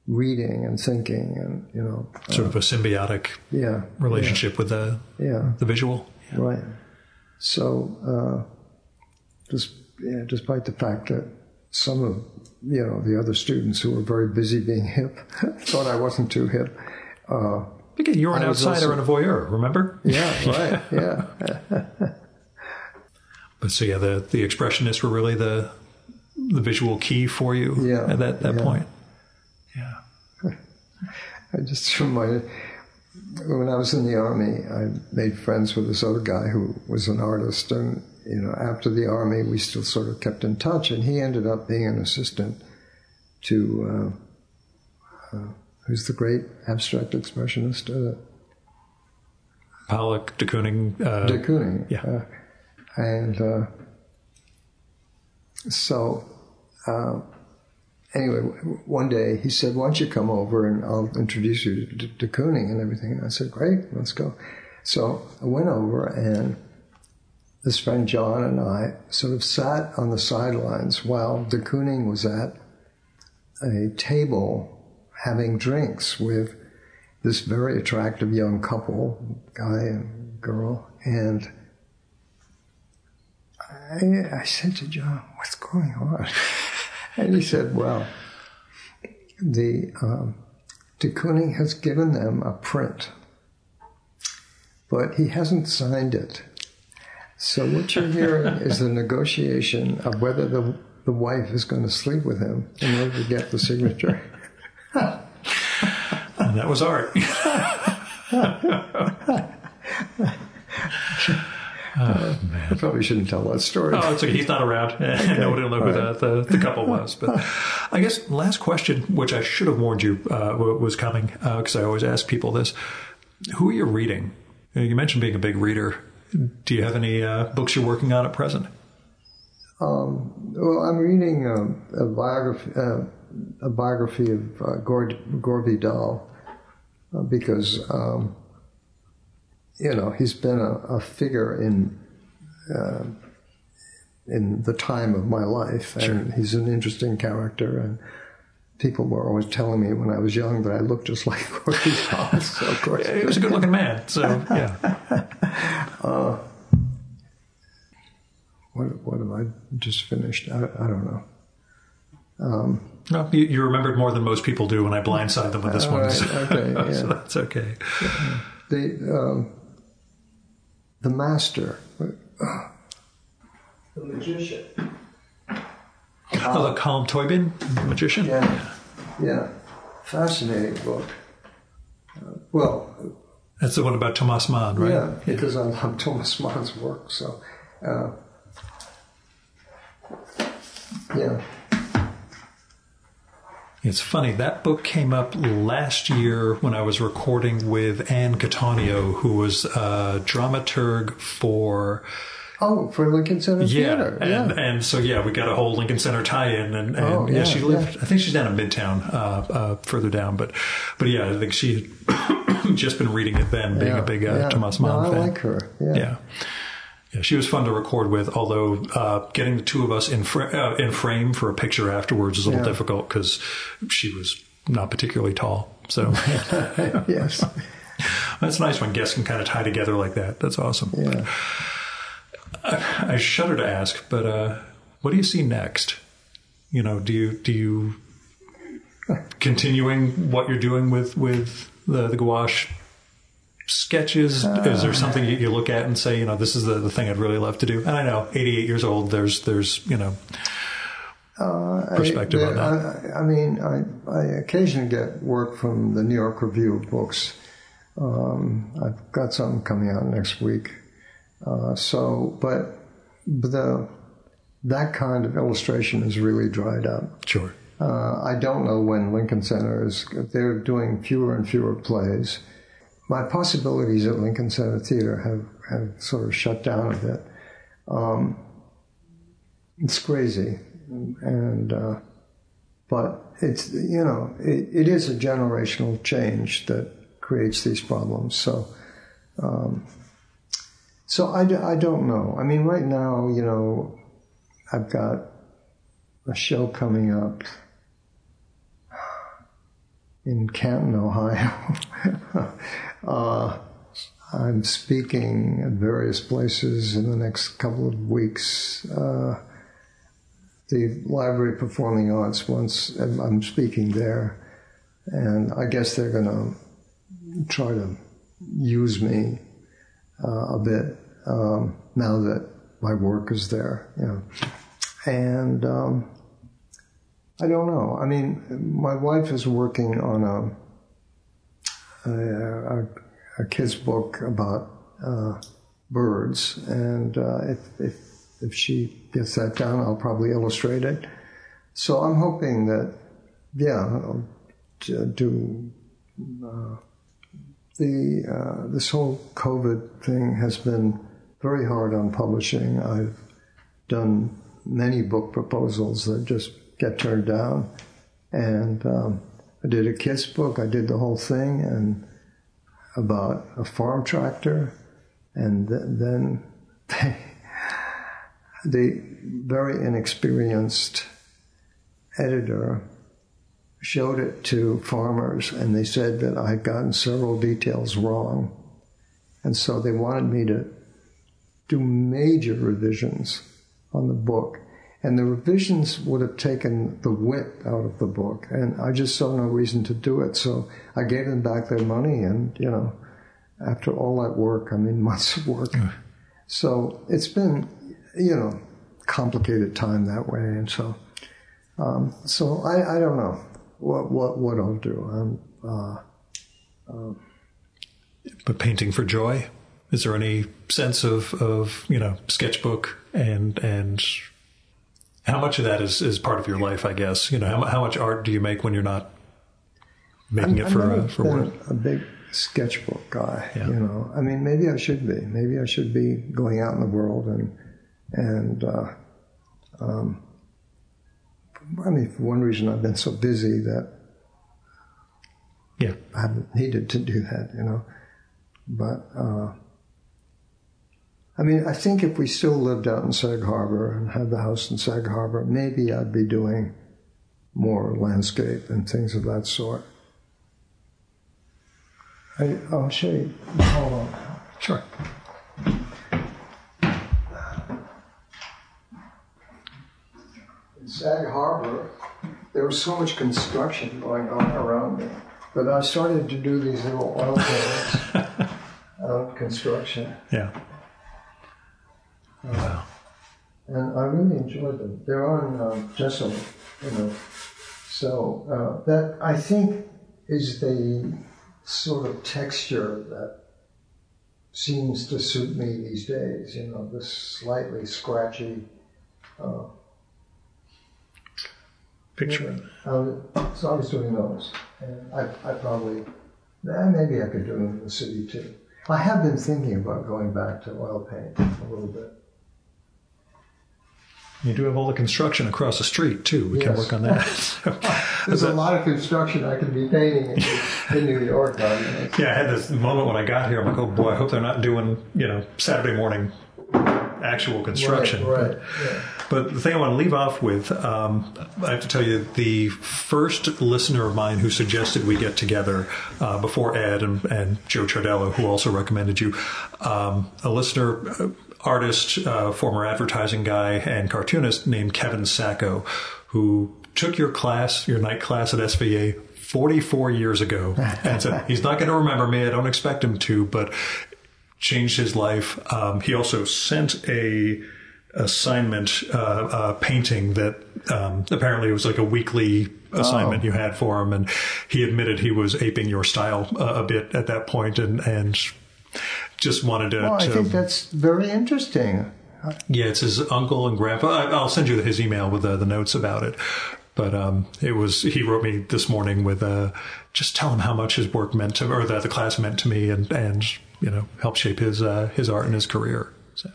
reading and thinking and, you know. Sort uh, of a symbiotic yeah, relationship yeah, with the, yeah. the visual. Yeah. Right. So, uh, just, yeah, despite the fact that some of, you know, the other students who were very busy being hip thought I wasn't too hip. Uh, because you were an outsider also, and a voyeur, remember? Yeah, right. Yeah. But so yeah, the the expressionists were really the the visual key for you yeah, at that, that yeah. point. Yeah. I just reminded when I was in the army, I made friends with this other guy who was an artist, and you know, after the army, we still sort of kept in touch, and he ended up being an assistant to uh, uh, who's the great abstract expressionist. Uh, Pollock, de Kooning. Uh, de Kooning. Yeah. Uh, and uh, so, uh, anyway, one day he said, Why don't you come over and I'll introduce you to, de Kooning and everything? And I said, Great, let's go. So I went over and this friend John and I sort of sat on the sidelines while de Kooning was at a table having drinks with this very attractive young couple, guy and girl, and I, I said to John, what's going on? and he said, well, the um, de Kooning has given them a print, but he hasn't signed it. So what you're hearing is the negotiation of whether the, the wife is going to sleep with him in order to get the signature. and that was art. Oh, I probably shouldn't tell that story. Oh, it's okay. He's not around. Okay. Nobody will know who right. the, the, the, couple was. But I guess last question, which I should have warned you uh, was coming, because uh, I always ask people this: Who are you reading? You mentioned being a big reader. Do you have any uh, books you're working on at present? Um, well, I'm reading a, a biography, uh, a biography of uh, Gore, Gore Vidal uh, because. Um, you know, he's been a, a figure in uh, in the time of my life, and sure. he's an interesting character. And people were always telling me when I was young that I looked just like Gordy Hobbs. So of course, he was a good-looking man. So yeah. uh, what what have I just finished? I, I don't know. Um, no, you, you, remembered more than most people do when I blindside them with this one. Right, okay, yeah. so that's okay. The um, the master, the magician. Oh, the Colm Tóibín, the magician? Yeah, yeah. Fascinating book. Uh, well, that's the one about Thomas Mann, right? Yeah, because I love Thomas Mann's work. So, uh, yeah. It's funny, that book came up last year when I was recording with Anne Cattaneo, who was a dramaturg for. Oh, for Lincoln Center yeah, Theater. And, yeah, and so yeah, we got a whole Lincoln Center tie-in, and, and oh, yeah, yeah, she lived. Yeah. I think she's down in Midtown, uh, uh, further down, but but yeah, I think she had just been reading it then, being a big uh, yeah. Thomas Mann no, fan. I like her. Yeah. Yeah. Yeah, she was fun to record with. Although uh, getting the two of us in, fra- uh, in frame for a picture afterwards is a little difficult because she was not particularly tall. So yes, that's nice when guests can kind of tie together like that. That's awesome. yeah. I, I shudder to ask, but uh, what do you see next? You know, do you do you continuing what you're doing with with the, the gouache sketches? is there something you, you look at and say, you know, this is the, the thing I'd really love to do? And I know, 88 years old, there's there's you know perspective I, on that. I, I mean, I, I occasionally get work from the New York Review of Books. Um, I've got something coming out next week. Uh, so, but the that kind of illustration is really dried up. Sure. Uh, I don't know when Lincoln Center is. They're doing fewer and fewer plays. My possibilities at Lincoln Center Theater have, have sort of shut down a bit. Um, it's crazy, and uh, but it's you know it, it is a generational change that creates these problems. So. Um, so I, I don't know. I mean, right now, you know, I've got a show coming up in Canton, Ohio. uh, I'm speaking at various places in the next couple of weeks. Uh, the Library Performing Arts, once I'm speaking there, and I guess they're going to try to use me uh, a bit um, now that my work is there. Know. And um, I don't know. I mean, my wife is working on a a, a, a kid's book about uh, birds, and uh, if, if if she gets that done, I'll probably illustrate it. So I'm hoping that, yeah, I'll do. Uh, the uh, this whole COVID thing has been very hard on publishing. I've done many book proposals that just get turned down, and um, I did a Kiss book. I did the whole thing, and about a farm tractor, and th- then they, the very inexperienced editor showed it to farmers and they said that I had gotten several details wrong. And so they wanted me to do major revisions on the book. And the revisions would have taken the wit out of the book. And I just saw no reason to do it. So I gave them back their money. And, you know, after all that work, I mean, months of work. So it's been, you know, complicated time that way. And so, um, so I, I don't know what what what I'll do. I'm, uh, um, but painting for joy. Is there any sense of, of you know sketchbook and and how much of that is, is part of your life? I guess you know how, how much art do you make when you're not making I'm, it for uh, for work? a big sketchbook guy. Yeah. You know, I mean, maybe I should be. Maybe I should be going out in the world and and. Uh, um, I mean, for one reason, I've been so busy that Yeah, I haven't needed to do that, you know. But uh, I mean, I think if we still lived out in Sag Harbor and had the house in Sag Harbor, maybe I'd be doing more landscape and things of that sort. I, I'll show you. Hold on. sure. In Sag Harbor, there was so much construction going on around me that I started to do these little oil paintings of construction. Yeah. Wow. and I really enjoyed them. They're on um, gesso, you know. So uh, that I think is the sort of texture that seems to suit me these days. You know, this slightly scratchy. Uh, Picture. Was, so I was doing those, and I, I probably eh, maybe I could do them in the city too. I have been thinking about going back to oil paint a little bit. You do have all the construction across the street too. We can work on that. So, There's a lot of construction I could be painting in, in New York. Yeah, I had this moment when I got here. I'm like, oh boy, I hope they're not doing you know Saturday morning actual construction. Right, right, But, yeah. but the thing I want to leave off with, um, I have to tell you, the first listener of mine who suggested we get together uh, before Ed and, and Joe Ciardiello, who also recommended you, um, a listener, uh, artist, uh, former advertising guy, and cartoonist named Kevin Sacco, who took your class, your night class at SVA 44 years ago and said, he's not going to remember me. I don't expect him to, but changed his life. Um, he also sent a assignment uh, uh, painting that um, apparently it was like a weekly assignment Oh. you had for him, and he admitted he was aping your style uh, a bit at that point, and and just wanted to. Well, I to- think that's very interesting. yeah, it's his uncle and grandpa. I, I'll send you his email with the, the notes about it. But um, it was he wrote me this morning with uh, just tell him how much his work meant to, or that the class meant to me, and and you know help shape his uh, his art and his career. So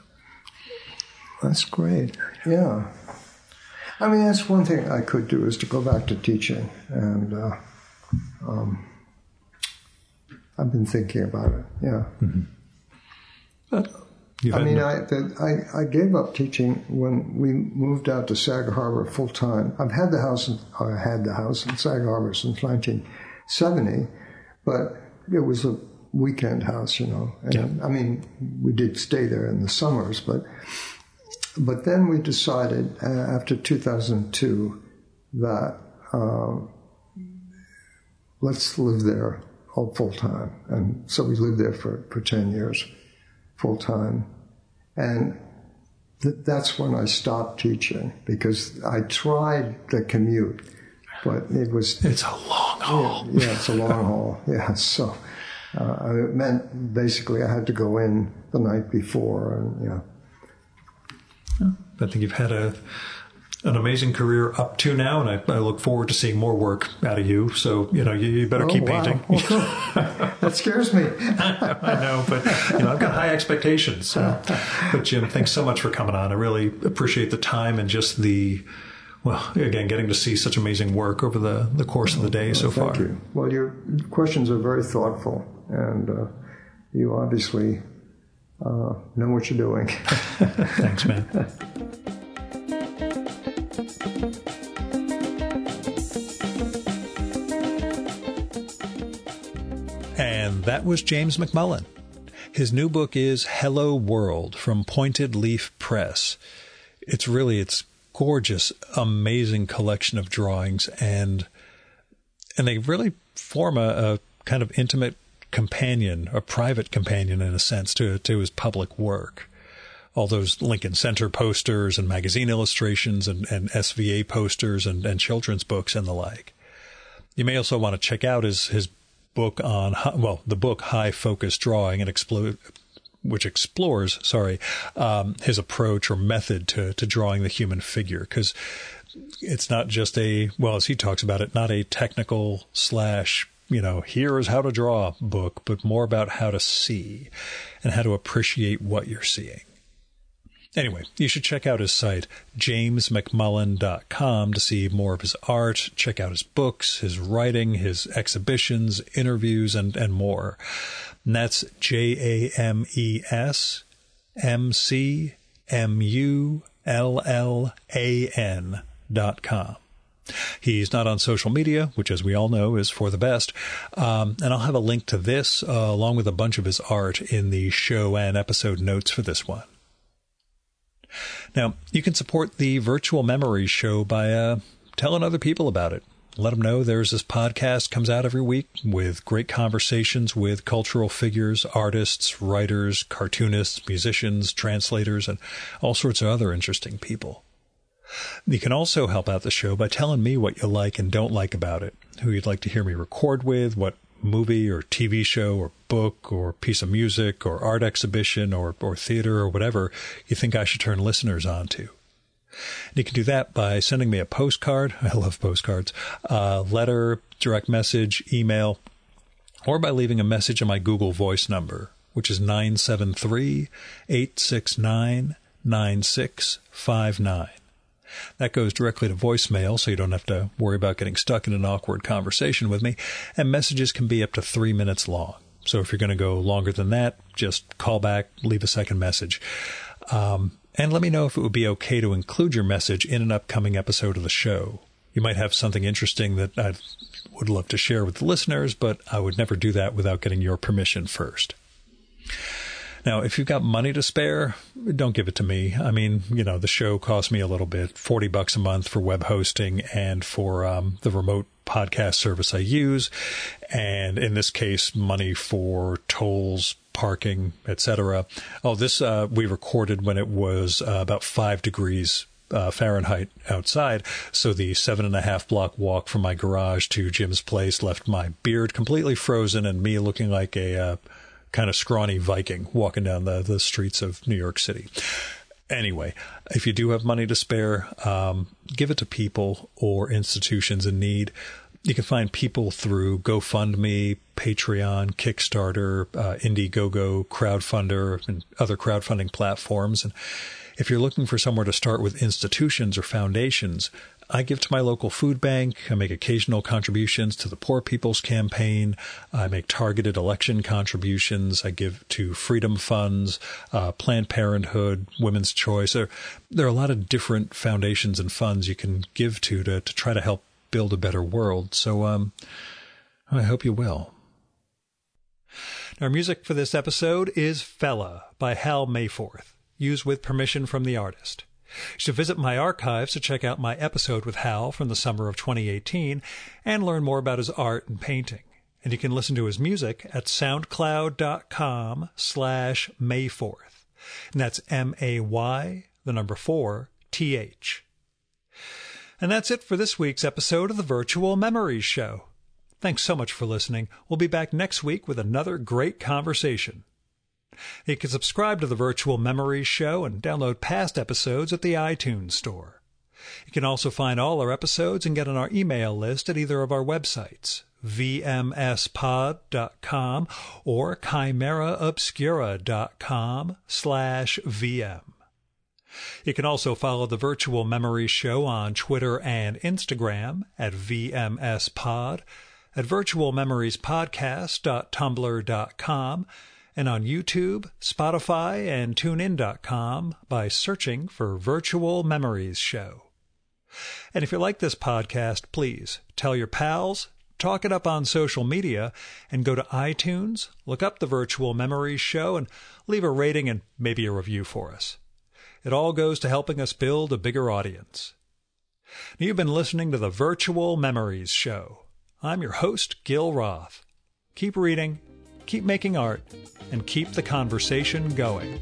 That's great. Yeah. I mean, that's one thing I could do is to go back to teaching, and uh, um, I've been thinking about it. Yeah. but you've I mean, no- I, the, I I gave up teaching when we moved out to Sag Harbor full time. I've had the house, in, I had the house in Sag Harbor since 1970, but it was a weekend house, you know. And I mean, we did stay there in the summers, but but then we decided uh, after 2002 that uh, let's live there all full time, and so we lived there for for 10 years full time. And th- that's when I stopped teaching because I tried the commute, but it was, it's a long haul. yeah, it's a long haul. Yeah, so uh, it meant basically I had to go in the night before and, yeah. I think you've had a an amazing career up to now, and I, I look forward to seeing more work out of you. So you know, you, you better keep Oh, wow. painting. that scares me. I know, but you know, I've got high expectations. So. But Jim, thanks so much for coming on. I really appreciate the time and just the, well, again, getting to see such amazing work over the, the course of the day so Thank far. you. Well, your questions are very thoughtful, and uh, you obviously uh, know what you're doing. Thanks, man. that was James McMullan. His new book is Hello World from Pointed Leaf Press. It's really it's gorgeous, amazing collection of drawings and and they really form a, a kind of intimate companion, a private companion in a sense to to his public work all those Lincoln Center posters and magazine illustrations and, and SVA posters and, and children's books and the like. You may also want to check out his, his book on, well, the book High Focus Drawing and explore, which explores, sorry, um, his approach or method to, to drawing the human figure. Because it's not just a, well, as he talks about it, not a technical slash, you know, here is how to draw book, but more about how to see and how to appreciate what you're seeing. Anyway, you should check out his site, jamesmcmullan.com, to see more of his art, check out his books, his writing, his exhibitions, interviews, and, and more. And that's J A M E S M C M U L L A N dot com. He's not on social media, which, as we all know, is for the best. Um, and I'll have a link to this uh, along with a bunch of his art in the show and episode notes for this one. Now, you can support the Virtual Memories show by uh, telling other people about it. Let them know there's this podcast comes out every week with great conversations with cultural figures, artists, writers, cartoonists, musicians, translators, and all sorts of other interesting people. You can also help out the show by telling me what you like and don't like about it, who you'd like to hear me record with, what movie or TV show or book or piece of music or art exhibition or, or theater or whatever you think I should turn listeners on to. And you can do that by sending me a postcard. I love postcards. Uh, letter, direct message, email, or by leaving a message on my Google Voice number, which is 973 869 9659. That goes directly to voicemail, so you don't have to worry about getting stuck in an awkward conversation with me. And messages can be up to three minutes long. So if you're going to go longer than that, just call back, leave a second message. Um, and let me know if it would be okay to include your message in an upcoming episode of the show. You might have something interesting that I would love to share with the listeners, but I would never do that without getting your permission first. Now, if you've got money to spare, don't give it to me. I mean, you know, the show costs me a little bit 40 bucks a month for web hosting and for um, the remote podcast service I use. And in this case, money for tolls, parking, etc. Oh, this uh, we recorded when it was uh, about five degrees uh, Fahrenheit outside. So the seven and a half block walk from my garage to Jim's place left my beard completely frozen and me looking like a uh, kind of scrawny Viking walking down the, the streets of New York City. Anyway, if you do have money to spare, um, give it to people or institutions in need. You can find people through GoFundMe, Patreon, Kickstarter, uh, Indiegogo, Crowdfunder, and other crowdfunding platforms. And if you're looking for somewhere to start with institutions or foundations, I give to my local food bank. I make occasional contributions to the Poor People's Campaign. I make targeted election contributions. I give to Freedom Funds, uh, Planned Parenthood, Women's Choice. There, there are a lot of different foundations and funds you can give to to, to try to help build a better world. So um, I hope you will. Our music for this episode is Fella by Hal Mayforth, used with permission from the artist. You should visit my archives to check out my episode with Hal from the summer of 2018 and learn more about his art and painting. And you can listen to his music at soundcloud.com slash Mayforth. And that's M-A-Y, the number four, T-H. And that's it for this week's episode of the Virtual Memories Show. Thanks so much for listening. We'll be back next week with another great conversation. You can subscribe to the Virtual Memories Show and download past episodes at the iTunes Store. You can also find all our episodes and get on our email list at either of our websites, vmspod.com or chimeraobscura.com slash vm. You can also follow the Virtual Memories Show on Twitter and Instagram at vmspod, at virtualmemoriespodcast.tumblr.com, and on YouTube, Spotify, and TuneIn.com by searching for Virtual Memories Show. And if you like this podcast, please tell your pals, talk it up on social media, and go to iTunes, look up the Virtual Memories Show, and leave a rating and maybe a review for us. It all goes to helping us build a bigger audience. You've been listening to the Virtual Memories Show. I'm your host, Gil Roth. Keep reading keep making art, and keep the conversation going.